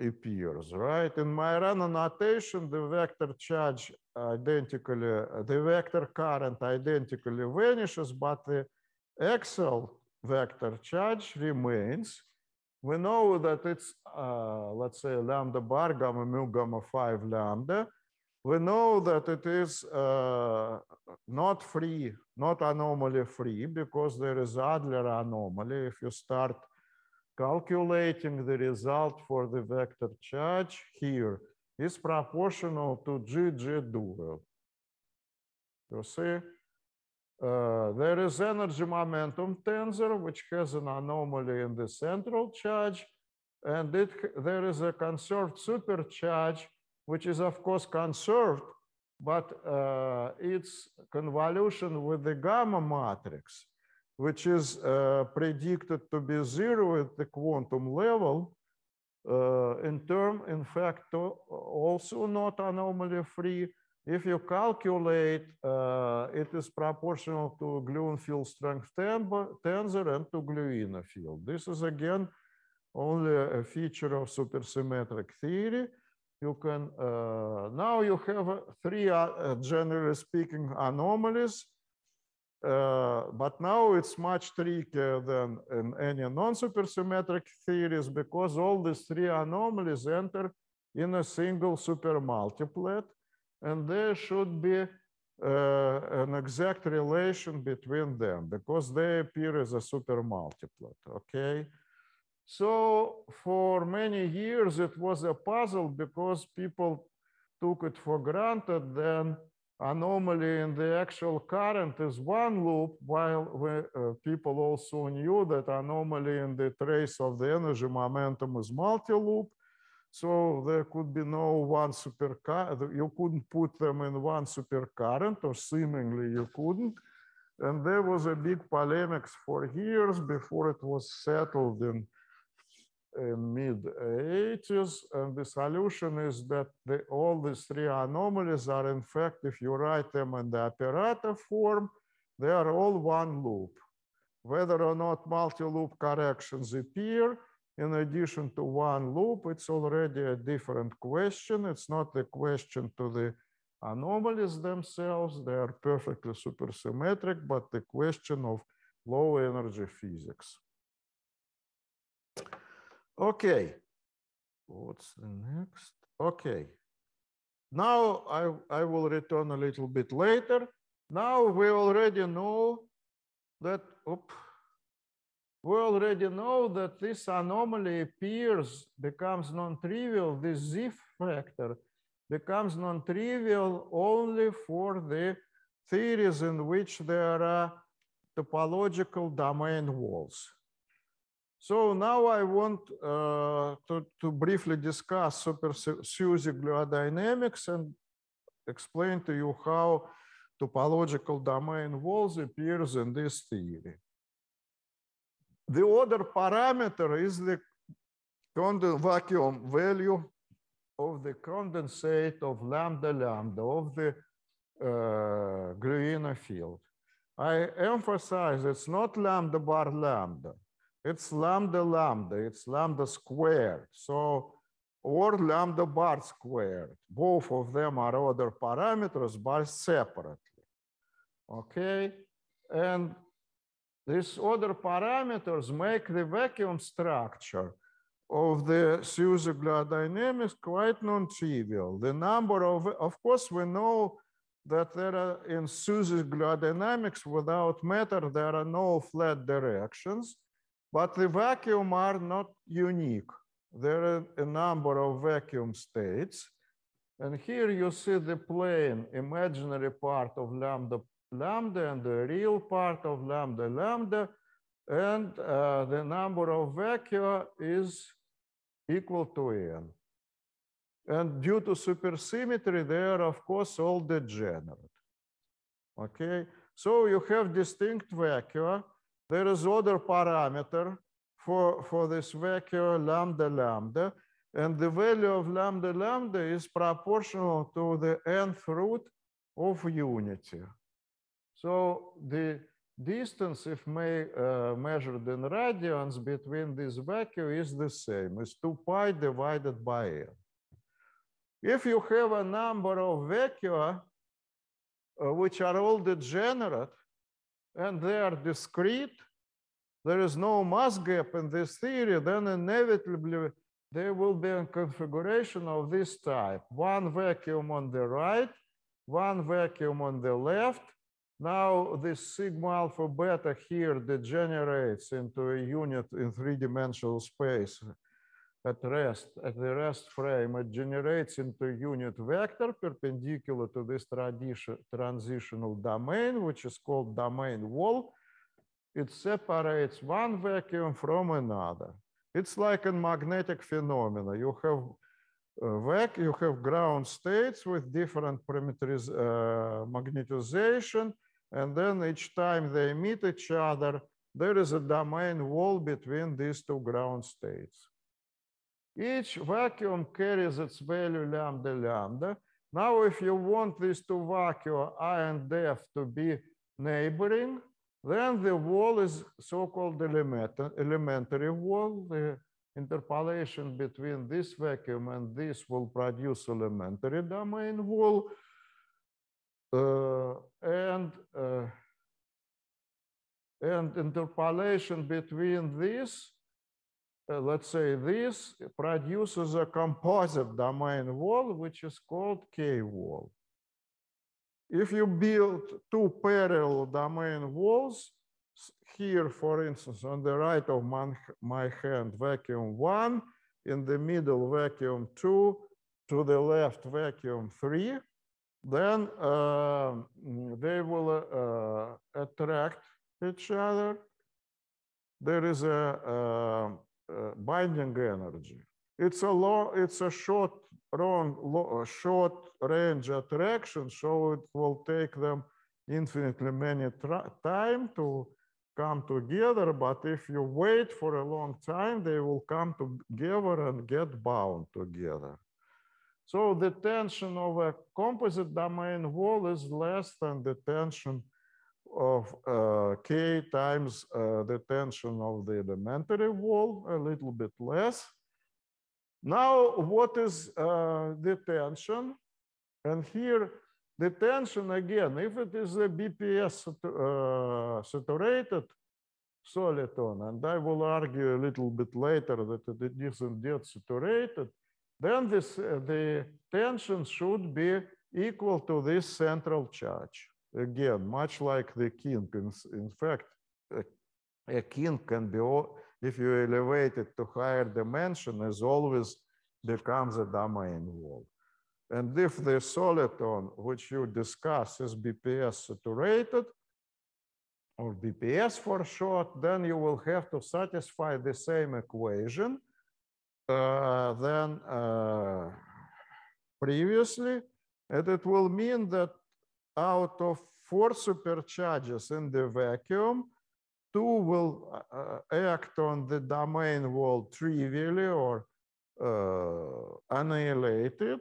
appears, right? In Majorana notation, the vector charge identically, the vector current identically vanishes, but the axial vector charge remains. We know that it's, uh, let's say, lambda bar gamma mu gamma 5 lambda, we know that it is uh, not free, not anomaly free, because there is Adler anomaly. If you start calculating the result for the vector charge here is proportional to GG dual. You see, uh, there is energy momentum tensor, which has an anomaly in the central charge, and it, there is a conserved supercharge which is of course conserved, but uh, its convolution with the gamma matrix, which is uh, predicted to be zero at the quantum level, uh, in term, in fact, also not anomaly free, If you calculate, uh, it is proportional to gluon field strength tensor and to gluino field. This is again only a feature of supersymmetric theory. You can, uh, now you have three, uh, generally speaking, anomalies. Uh, but now it's much trickier than in any non-supersymmetric theories because all these three anomalies enter in a single supermultiplet and there should be uh, an exact relation between them because they appear as a supermultiplet, okay? So for many years, it was a puzzle because people took it for granted then anomaly in the axial current is one loop, while we, uh, people also knew that anomaly in the trace of the energy momentum is multi-loop. So there could be no one supercurrent, you couldn't put them in one supercurrent, or seemingly you couldn't. And there was a big polemics for years before it was settled in, in Э, mid 80s. And the solution is that the, all these three anomalies are, in fact, if you write them in the operator form, they are all one loop. Whether or not multi-loop corrections appear, in addition to one loop, it's already a different question. It's not the question to the anomalies themselves. They are perfectly supersymmetric, but the question of low energy physics. Okay, what's the next? Okay, now I, I will return a little bit later. Now we already know that, we already know that this anomaly appears, becomes non-trivial, this Z factor becomes non-trivial only for the theories in which there are topological domain walls. So now I want uh, to, to briefly discuss super SUSY dynamics and explain to you how topological domain walls appears in this theory. The other parameter is the vacuum value of the condensate of lambda lambda of the uh, field. I emphasize it's not lambda bar lambda. It's lambda lambda, it's lambda squared. So, or lambda bar squared. Both of them are other parameters, but separately. Okay, and these other parameters make the vacuum structure of the SUSY dynamics quite non-trivial. The number of, of course, we know that there are in SUSY dynamics without matter, there are no flat directions. But the vacuum are not unique. There are a number of vacuum states. And here you see the plane, imaginary part of lambda lambda and the real part of lambda lambda. And uh, the number of vacua is equal to n. And due to supersymmetry, they are, of course, all degenerate. Okay, so you have distinct vacua there is other parameter for, for this vacuum lambda lambda, and the value of lambda lambda is proportional to the nth root of unity. So the distance, if may, uh, measured in radians between this vacuum is the same, is 2 pi divided by n. If you have a number of vacua, uh, which are all degenerate, and they are discrete, there is no mass gap in this theory, then inevitably there will be a configuration of this type. One vacuum on the right, one vacuum on the left. Now this sigma alpha beta here degenerates into a unit in three-dimensional space at rest, at the rest frame, it generates into unit vector perpendicular to this transitional domain, which is called domain wall. It separates one vacuum from another. It's like a magnetic phenomena. You have uh, vac you have ground states with different parameters, uh, magnetization, and then each time they meet each other, there is a domain wall between these two ground states. Each vacuum carries its value lambda lambda, Now, if you want these two vacuum I and F to be neighboring, then the wall is so-called elementary wall. The interpolation between this vacuum and this will produce elementary domain wall. Uh, and uh, and interpolation between uh, let's say this produces a composite domain wall, which is called K-wall. If you build two parallel domain walls, here, for instance, on the right of my, hand, vacuum one, in the middle, vacuum two, to the left, vacuum three, then uh, they will uh, attract each other. There is a, a, a binding energy. It's a long, it's a short, long, short range attraction, so it will take them infinitely many time to come together. But if you wait for a long time, they will come together and get bound together. So the tension of a composite domain wall is less than the tension of uh, K times uh, the tension of the elementary wall, a little bit less. Now, what is uh, the tension? And here, the tension again, if it is a BPS uh, saturated soliton, and I will argue a little bit later that it isn't yet saturated, then this, uh, the tension should be equal to this central charge. Again, much like the kink. In, in fact, a, a kink can be, if you elevate it to higher dimension, as always becomes a domain wall. And if the soliton, which you discuss, is BPS saturated, or BPS for short, then you will have to satisfy the same equation uh, than uh, previously. And it will mean that out of four supercharges in the vacuum, two will uh, act on the domain wall trivially or uh, annihilated,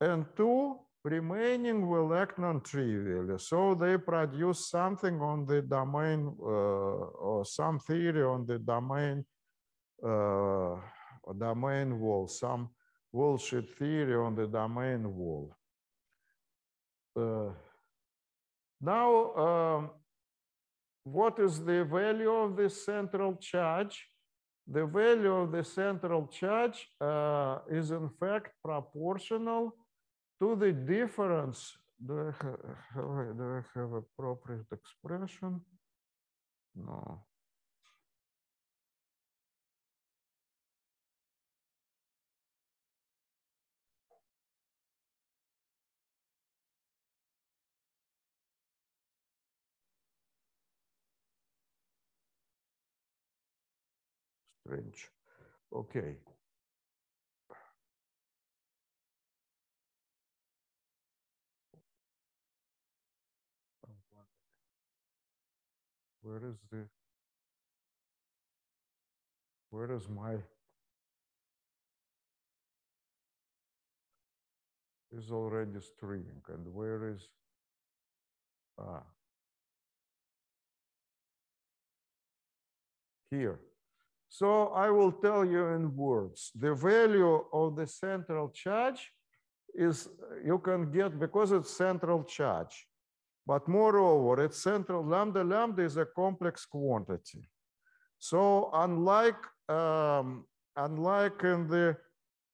and two remaining will act non-trivially. So they produce something on the domain uh, or some theory on the domain uh, domain wall, some bullshit theory on the domain wall. Uh, now, um, what is the value of this central charge? The value of the central charge uh, is in fact proportional to the difference. Do I have, do I have appropriate expression? No. Strange. Okay. Where is the, where is my, is already streaming and where is, ah, here. So I will tell you in words. The value of the central charge is you can get because it's central charge. But moreover, it's central lambda lambda is a complex quantity. So unlike um, unlike in the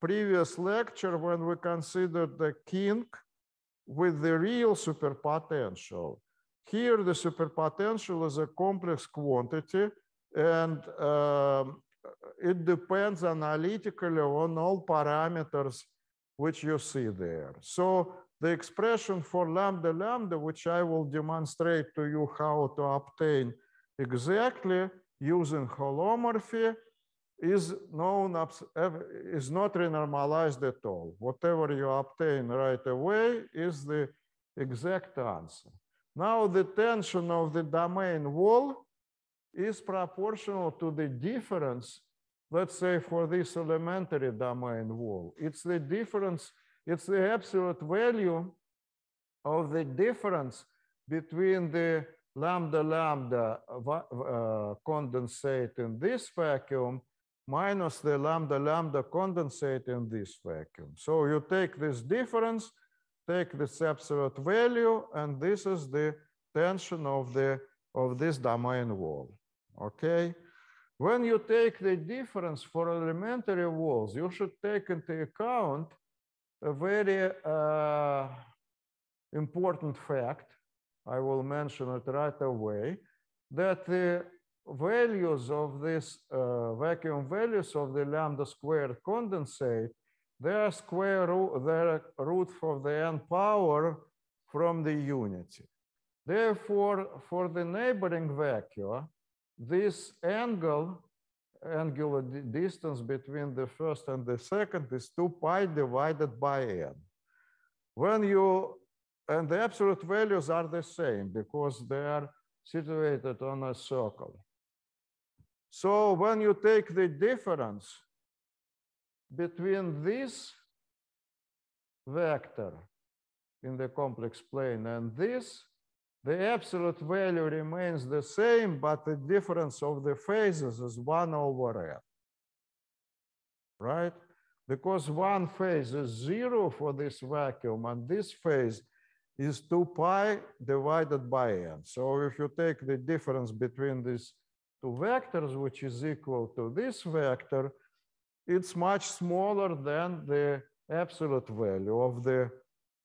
previous lecture when we considered the kink with the real superpotential, here the superpotential is a complex quantity and um, it depends analytically on all parameters which you see there. So the expression for lambda lambda, which I will demonstrate to you how to obtain exactly using holomorphy, is known is not renormalized at all. Whatever you obtain right away is the exact answer. Now the tension of the domain wall is proportional to the difference, let's say for this elementary domain wall. It's the difference It's the absolute value of the difference between the lambda lambda uh, condensate in this vacuum minus the lambda lambda condensate in this vacuum. So you take this difference, take this absolute value, and this is the tension of the of this domain wall. Okay. When you take the difference for elementary walls, you should take into account a very uh, important fact. I will mention it right away that the values of this uh, vacuum values of the lambda squared condensate, they are square root, they root for the n power from the unity. Therefore, for the neighboring vacuum, this angle, angular distance between the first and the second is 2 pi divided by n. When you, and the absolute values are the same because they are situated on a circle. So when you take the difference between this vector in the complex plane and this, the absolute value remains the same, but the difference of the phases is 1 over n. Right? Because one phase is 0 for this vacuum, and this phase is 2 pi divided by n. So if you take the difference between these two vectors, which is equal to this vector, it's much smaller than the absolute value of the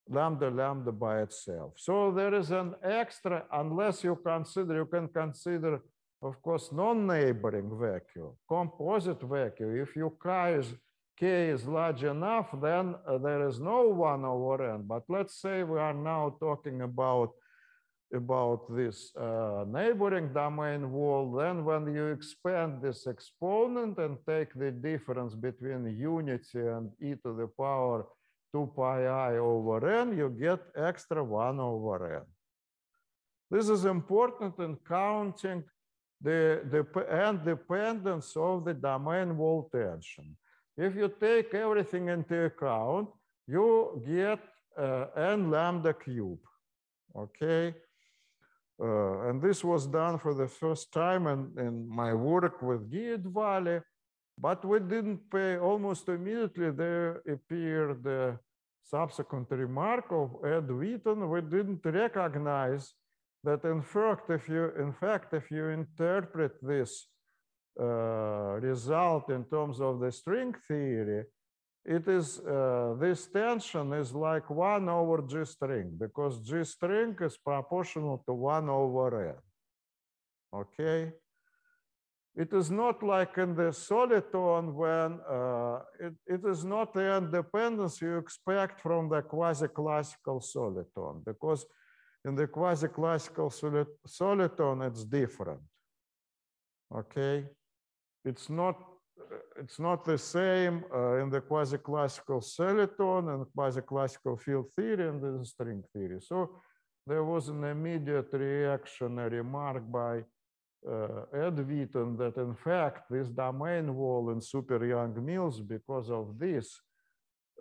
lambda lambda by itself. So there is an extra, unless you consider, you can consider, of course, non-neighboring vacuum, composite vacuum. If your k is, k is large enough, then uh, there is no one over n. But let's say we are now talking about about this uh, neighboring domain wall, then when you expand this exponent and take the difference between unity and e to the power 2 pi i over n, you get extra 1 over n. This is important in counting the, the end dependence of the domain wall tension. If you take everything into account, you get uh, n lambda cube, okay? Uh, and this was done for the first time in, in my work with Gia Dvali. But we didn't pay almost immediately. There appeared the subsequent remark of Ed Witten. We didn't recognize that in fact, if you in fact if you interpret this uh, result in terms of the string theory, it is uh, this tension is like one over G string because G string is proportional to one over N. Okay. It is not like in the soliton when uh, it, it is not the independence you expect from the quasi-classical soliton because in the quasi-classical soliton it's different. Okay. It's not it's not the same uh, in the quasi-classical soliton and quasi-classical field theory and the string theory. So there was an immediate reaction, a remark by uh, Ed Witten that in fact this domain wall in super Yang-Mills because of this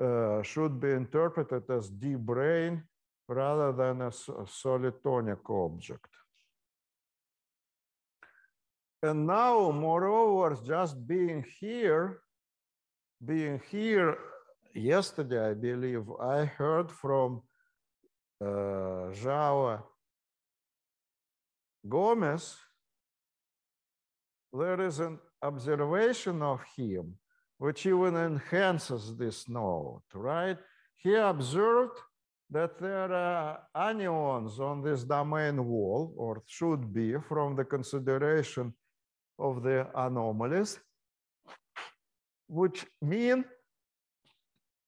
uh, should be interpreted as D brane rather than as a solitonic object. And now, moreover, just being here, being here yesterday, I believe, I heard from uh, Gomis, there is an observation of him which even enhances this note, right? He observed that there are anyons on this domain wall, or should be from the consideration of the anomalies, which mean,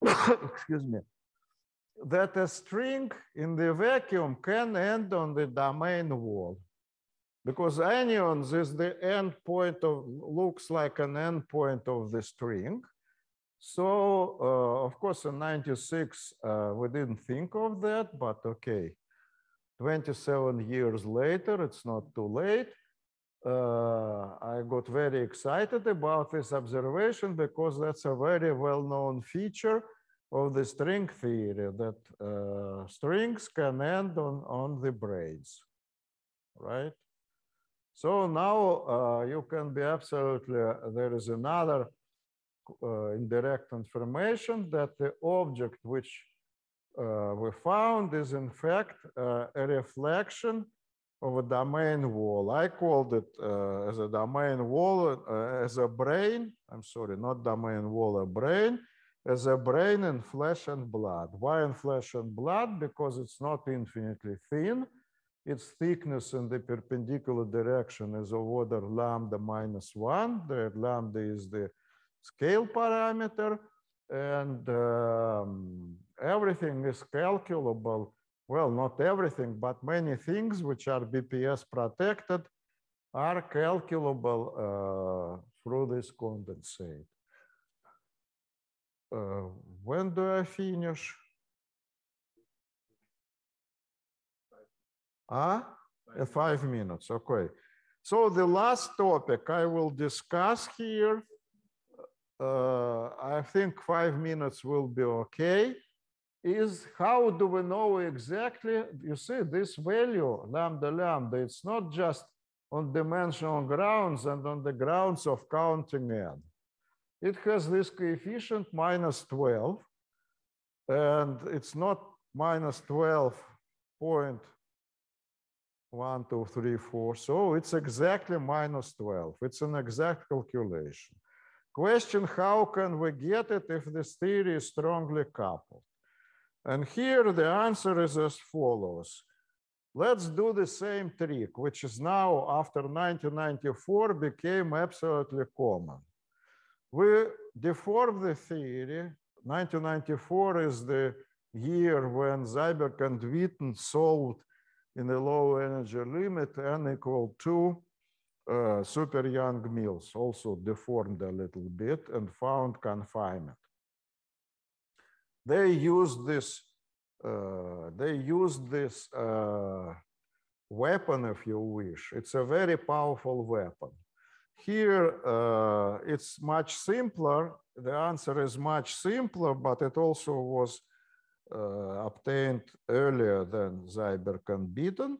excuse me, that a string in the vacuum can end on the domain wall because anyons is the end point of, looks like an end point of the string. So uh, of course in 96, uh, we didn't think of that, but okay. 27 years later, it's not too late uh, I got very excited about this observation because that's a very well-known feature of the string theory that uh, strings can end on, on the branes, right? So now uh, you can be absolutely, uh, there is another uh, indirect information that the object which we found is in fact a reflection of a domain wall. I called it uh, as a domain wall, uh, as a brane. I'm sorry, not domain wall, a brane, as a brane in flesh and blood. Why in flesh and blood? Because it's not infinitely thin. Its thickness in the perpendicular direction is of order lambda minus one. The lambda is the scale parameter and um, everything is calculable well, not everything, but many things which are BPS protected are calculable uh, through this condensate. Uh, when do I finish? Ah, uh, five minutes, okay. So the last topic I will discuss here, uh, I think five minutes will be okay is how do we know exactly, you see this value, lambda lambda, it's not just on dimensional grounds and on the grounds of counting n. It has this coefficient minus 12, and it's not minus 12 point one, two, three, four. So it's exactly minus 12. It's an exact calculation. Question, how can we get it if this theory is strongly coupled? And here the answer is as follows. Let's do the same trick, which is now after 1994 became absolutely common. We deform the theory. 1994 is the year when Seiberg and Witten solved in the low energy limit n equal to uh, super Yang-Mills, also deformed a little bit and found confinement they used this uh, they used this uh, weapon, if you wish. It's a very powerful weapon. Here, uh, it's much simpler. The answer is much simpler, but it also was obtained earlier than Seiberg and Witten.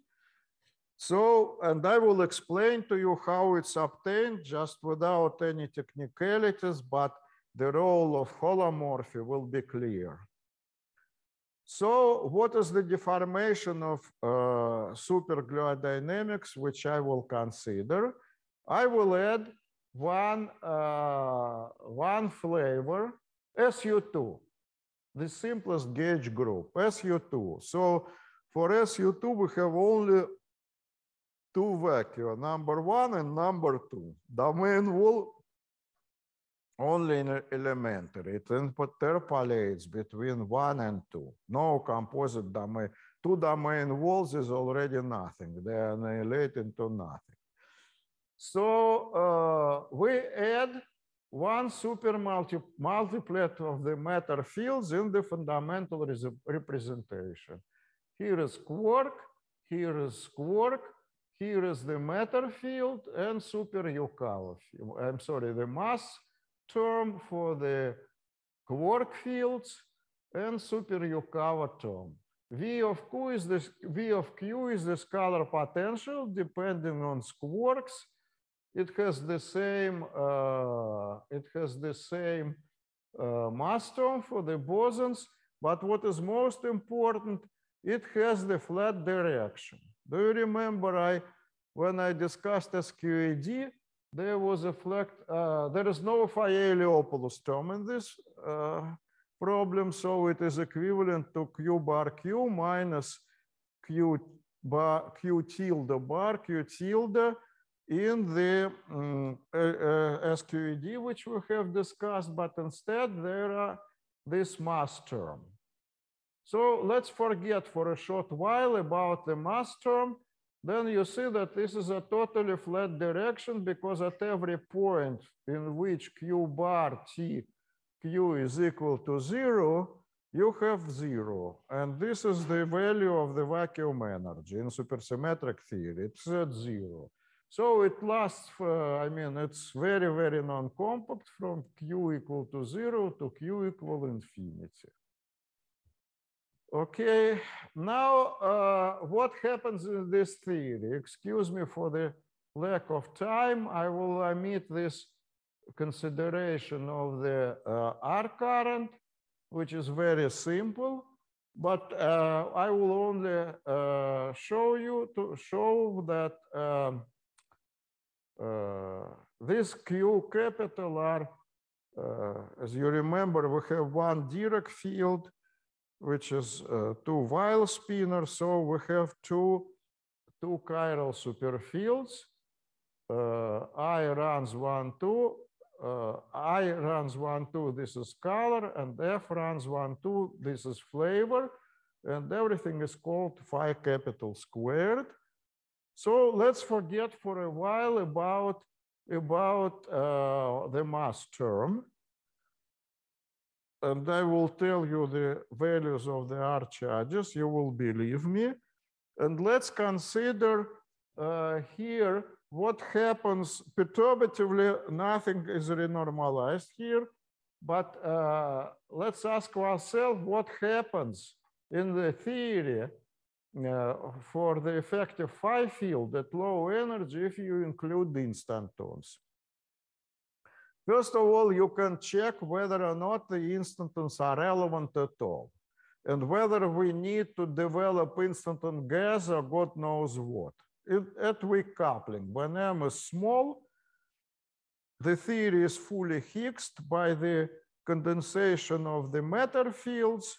So, and I will explain to you how it's obtained just without any technicalities, but the role of holomorphy will be clear. So what is the deformation of uh, supergluon dynamics, which I will consider? I will add one, uh, one flavor, SU2, the simplest gauge group, SU2. So for SU2, we have only two vacua, number one and number two. Domain wall only in elementary. It interpolates between one and two. No composite domain. Two domain walls is already nothing. They annihilate into nothing. So uh, we add one super multi multiplet of the matter fields in the fundamental representation. Here is quark, here is quark, here is the matter field and super Yukawa field. I'm sorry, the mass term for the quark fields and super Yukawa term. V of Q is this V of Q is the scalar potential depending on quarks. It has the same uh, it has the same uh, mass term for the bosons, but what is most important, it has the flat direction. Do you remember I when I discussed SQED, there was a flat, uh, there is no Fayet-Iliopoulos term in this uh, problem, so it is equivalent to Q bar Q minus Q bar, Q tilde bar, Q tilde in the um, uh, SQED, which we have discussed, but instead there are this mass term. So let's forget for a short while about the mass term then you see that this is a totally flat direction because at every point in which q bar t q is equal to zero, you have zero. And this is the value of the vacuum energy in supersymmetric theory. It's at zero. So it lasts, for, I mean, it's very, very non-compact from q equal to zero to q equal infinity. Okay, now uh, what happens in this theory? Excuse me for the lack of time. I will omit this consideration of the uh, R current, which is very simple, but uh, I will only uh, show you to show that um, this Q capital R, uh, as you remember, we have one Dirac field, which is uh, two Weyl spinors. So we have two, two chiral superfields. Uh, I runs one, two, uh, I runs one, two, this is color, and F runs one, two, this is flavor, and everything is called phi capital squared. So let's forget for a while about, about uh, the mass term. And I will tell you the values of the R charges, you will believe me. And let's consider uh, here what happens perturbatively, nothing is renormalized here, but uh, let's ask ourselves what happens in the theory Uh, for the effective phi field at low energy if you include the instantons. First of all, you can check whether or not the instantons are relevant at all and whether we need to develop instanton gas or God knows what at weak coupling, when m is small, the theory is fully fixed by the condensation of the matter fields.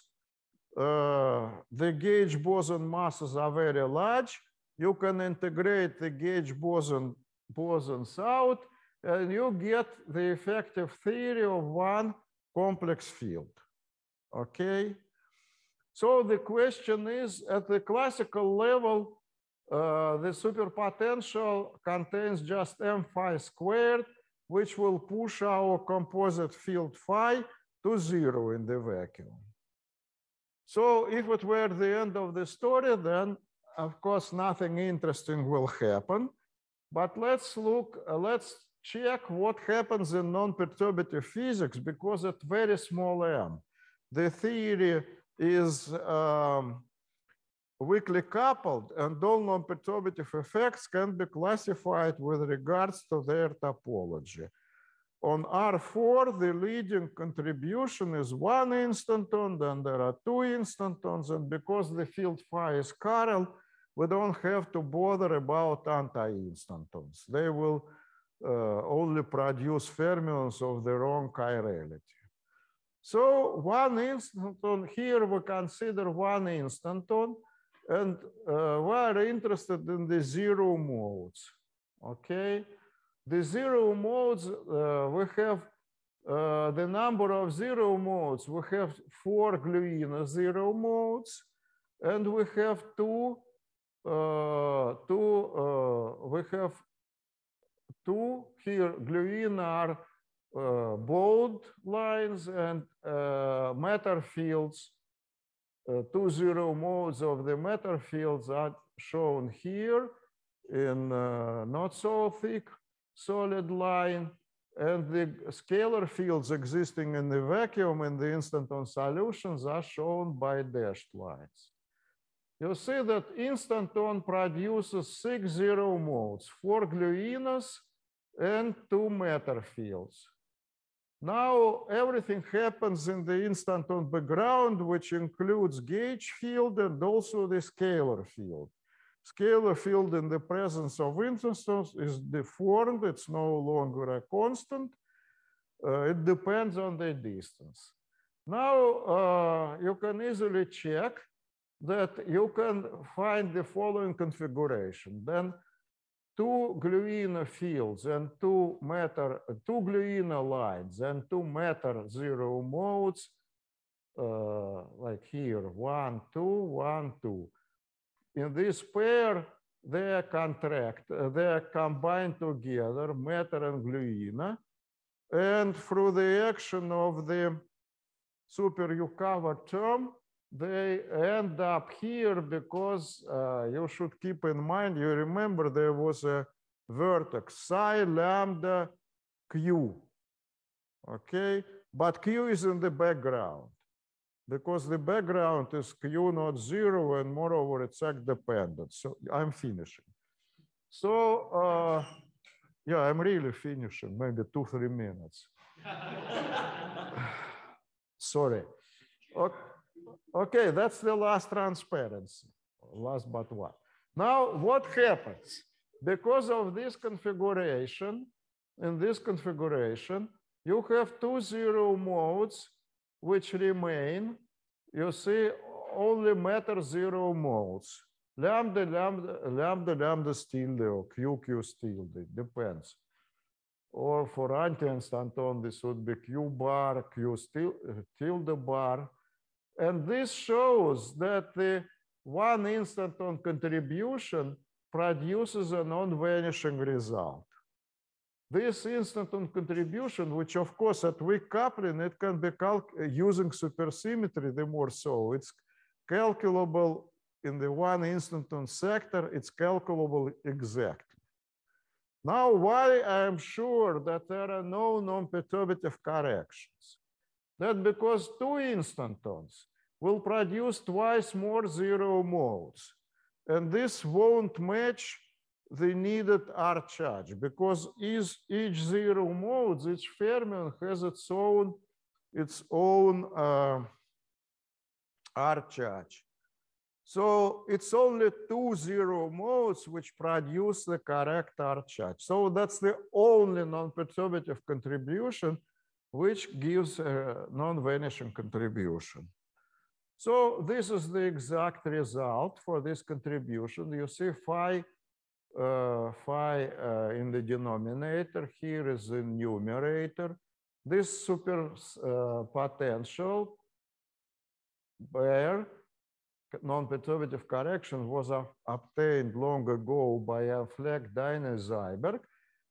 The gauge boson masses are very large. You can integrate the gauge boson bosons out, and you get the effective theory of one complex field. Okay? So the question is, at the classical level, uh, the superpotential contains just m phi squared, which will push our composite field phi to zero in the vacuum. So if it were the end of the story, then of course nothing interesting will happen. But let's look, uh, let's check what happens in non-perturbative physics because at very small m, the theory is um, weakly coupled and all non-perturbative effects can be classified with regards to their topology. On R4, the leading contribution is one instanton, then there are two instantons, and because the field phi is chiral, we don't have to bother about anti-instantons. They will uh, only produce fermions of their own chirality. So one instanton, here we consider one instanton, and uh, we are interested in the zero modes, okay? The zero modes, uh, we have uh, the number of zero modes. We have four gluino zero modes, and we have two, uh, two, uh, we have two here, gluino are uh, bold lines and matter fields uh, two zero modes of the matter fields are shown here in uh, not so thick solid line and the scalar fields existing in the vacuum in the instanton solutions are shown by dashed lines. You see that instanton produces six zero modes, four gluinos and two matter fields. Now everything happens in the instanton background, which includes gauge field and also the scalar field. Scalar field in the presence of instantons is deformed. It's no longer a constant. Uh, it depends on the distance. Now uh, you can easily check that you can find the following configuration. Then two gluino fields and two matter, two gluino lines and two matter zero modes, uh, like here, one, two, one, two. In this pair, they contract, uh, they combine together, matter and gluino, and through the action of the super Yukawa term, they end up here because uh, you should keep in mind, you remember there was a vertex psi lambda q, okay? But q is in the background. Because the background is q not zero and moreover it's X dependent. So I'm finishing. So uh, yeah, I'm really finishing, maybe two, three minutes. Sorry. Okay. okay, that's the last transparency, last but one. Now, what happens? Because of this configuration, in this configuration, you have two zero modes which remain. You see only matter zero modes. Lambda, lambda, lambda, lambda tilde or q, q tilde, depends. Or for anti-instanton, this would be q bar, q tilde bar. And this shows that the one instanton contribution produces a non-vanishing result. This instanton contribution, which of course at weak coupling, it can be using supersymmetry, the more so. It's calculable in the one instanton sector, it's calculable exactly. Now, why I am sure that there are no non-perturbative corrections? That because two instantons will produce twice more zero modes. And this won't match the needed R charge because each zero modes, each fermion has its own, its own uh, R charge. So it's only two zero modes which produce the correct R charge. So that's the only non-perturbative contribution which gives a non-vanishing contribution. So this is the exact result for this contribution. You see phi, phi uh, in the denominator, here is the numerator. This super uh, potential where non-perturbative correction was obtained long ago by a Fleck, Dine, Seiberg.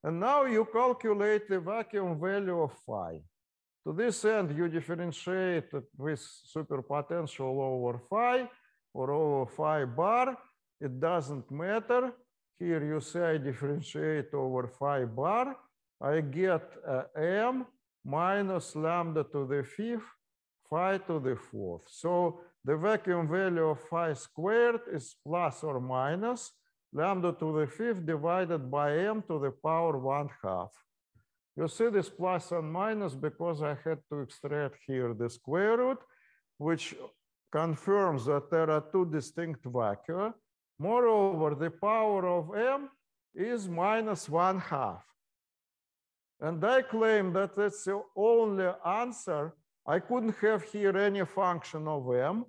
And now you calculate the vacuum value of phi. To this end, you differentiate with superpotential over phi or over phi bar. It doesn't matter. Here you say I differentiate over phi bar. I get uh, m minus lambda to the fifth, phi to the fourth. So the vacuum value of phi squared is plus or minus lambda to the fifth divided by m to the power one half. You see this plus and minus because I had to extract here the square root, which confirms that there are two distinct vacua. Moreover, the power of m is minus one half. And I claim that that's the only answer. I couldn't have here any function of m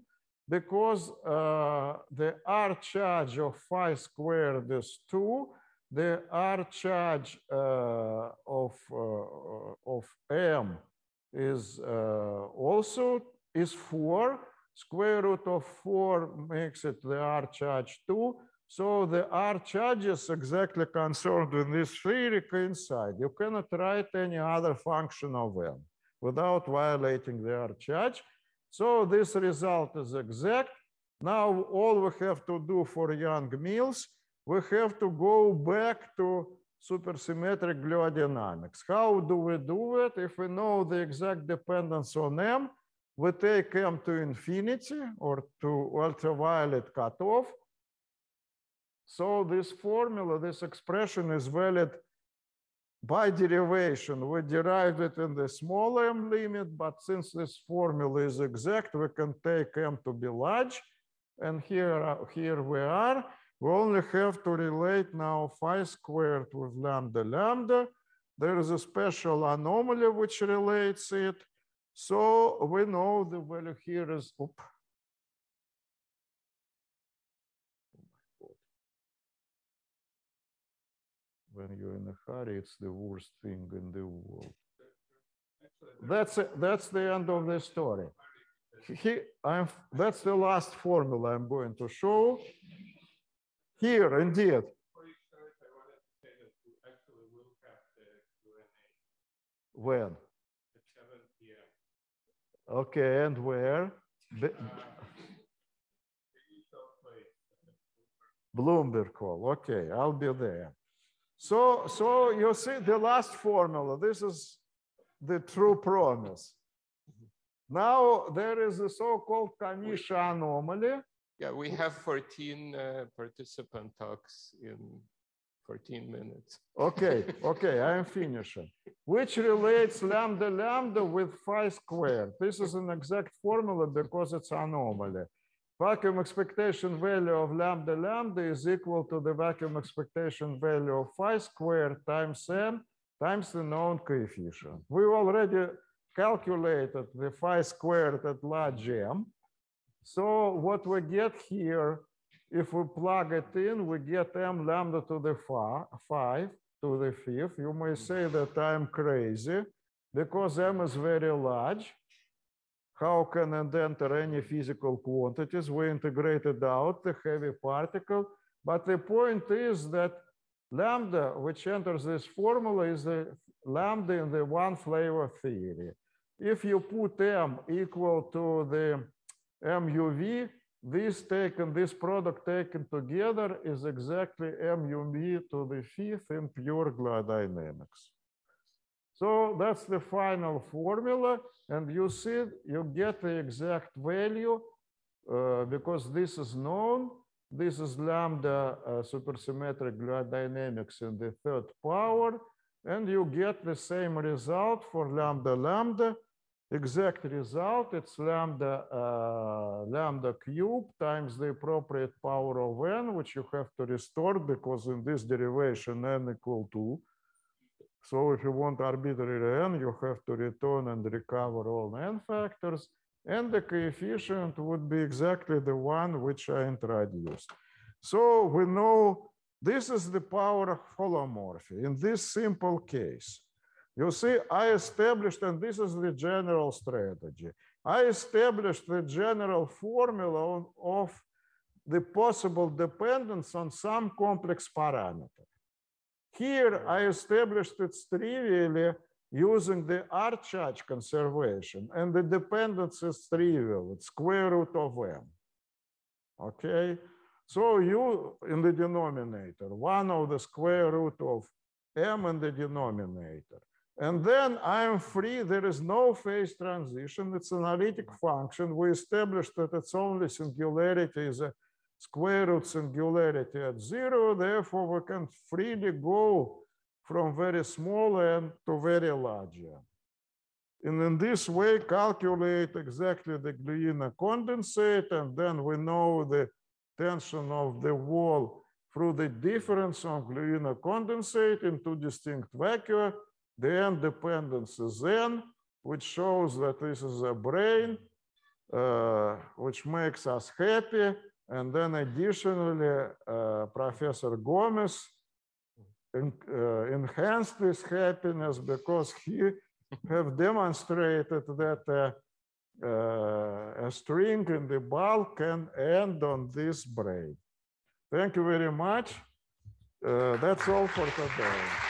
because uh, the R charge of phi squared is two the R charge uh, of, uh, of M is uh, also is 4. Square root of 4 makes it the R charge 2. So the R charges exactly concerned with this theory inside. You cannot write any other function of M without violating the R charge. So this result is exact. Now all we have to do for Yang-Mills we have to go back to supersymmetric dynamics. How do we do it? If we know the exact dependence on M, we take M to infinity or to ultraviolet cutoff. So this formula, this expression is valid by derivation. We derived it in the small m limit, but since this formula is exact, we can take m to be large. And here, uh, here we are. We only have to relate now phi squared with lambda lambda. There is a special anomaly which relates it. So we know the value here is, oop. Oh when you're in a hurry, it's the worst thing in the world. That's, that's the end of the story. He, I'm, that's the last formula I'm going to show. Here, indeed. When? Okay, and where? Be Bloomberg call. Okay, I'll be there. So, so you see the last formula. This is the true promise. Now there is a so-called Konishi anomaly. Yeah, we have 14 uh, participant talks in 14 minutes. Okay, okay, I am finishing. Which relates lambda lambda with phi squared. This is an exact formula because it's anomaly. Vacuum expectation value of lambda lambda is equal to the vacuum expectation value of phi squared times n times the known coefficient. We already calculated the phi squared at large m. So what we get here, if we plug it in, we get m lambda to the fi- 5 to the fifth. You may mm. say that I'm crazy because m is very large. How can it enter any physical quantities? We integrated out the heavy particle. But the point is that lambda, which enters this formula, is the lambda in the one flavor theory. If you put m equal to the MUV, this taken, this product taken together is exactly MUV to the fifth in pure dynamics. So that's the final formula. And you see, you get the exact value uh, because this is known. This is lambda uh, supersymmetric dynamics in the third power. And you get the same result for lambda lambda exact result, it's lambda, uh, lambda cube times the appropriate power of n, which you have to restore because in this derivation n equal 2. So if you want arbitrary n, you have to return and recover all n factors. And the coefficient would be exactly the one which I introduced. So we know this is the power of holomorphy in this simple case. You see, I established, and this is the general strategy. I established the general formula of the possible dependence on some complex parameter. Here, I established it trivially using the R charge conservation, and the dependence is trivial, it's square root of m. Okay, so you in the denominator, one of the square root of m in the denominator. And then I'm free. There is no phase transition. It's an analytic function. We established that its only singularity is a square root singularity at zero. Therefore, we can freely go from very small n to very large n. And in this way, calculate exactly the gluino condensate. And then we know the tension of the wall through the difference of gluino condensate in two distinct vacua the n dependence is n, which shows that this is a brane, uh, which makes us happy. And then additionally, uh, Professor Gomis en uh, enhanced this happiness because he have demonstrated that uh, a string in the ball can end on this brane. Thank you very much. Uh, that's all for today.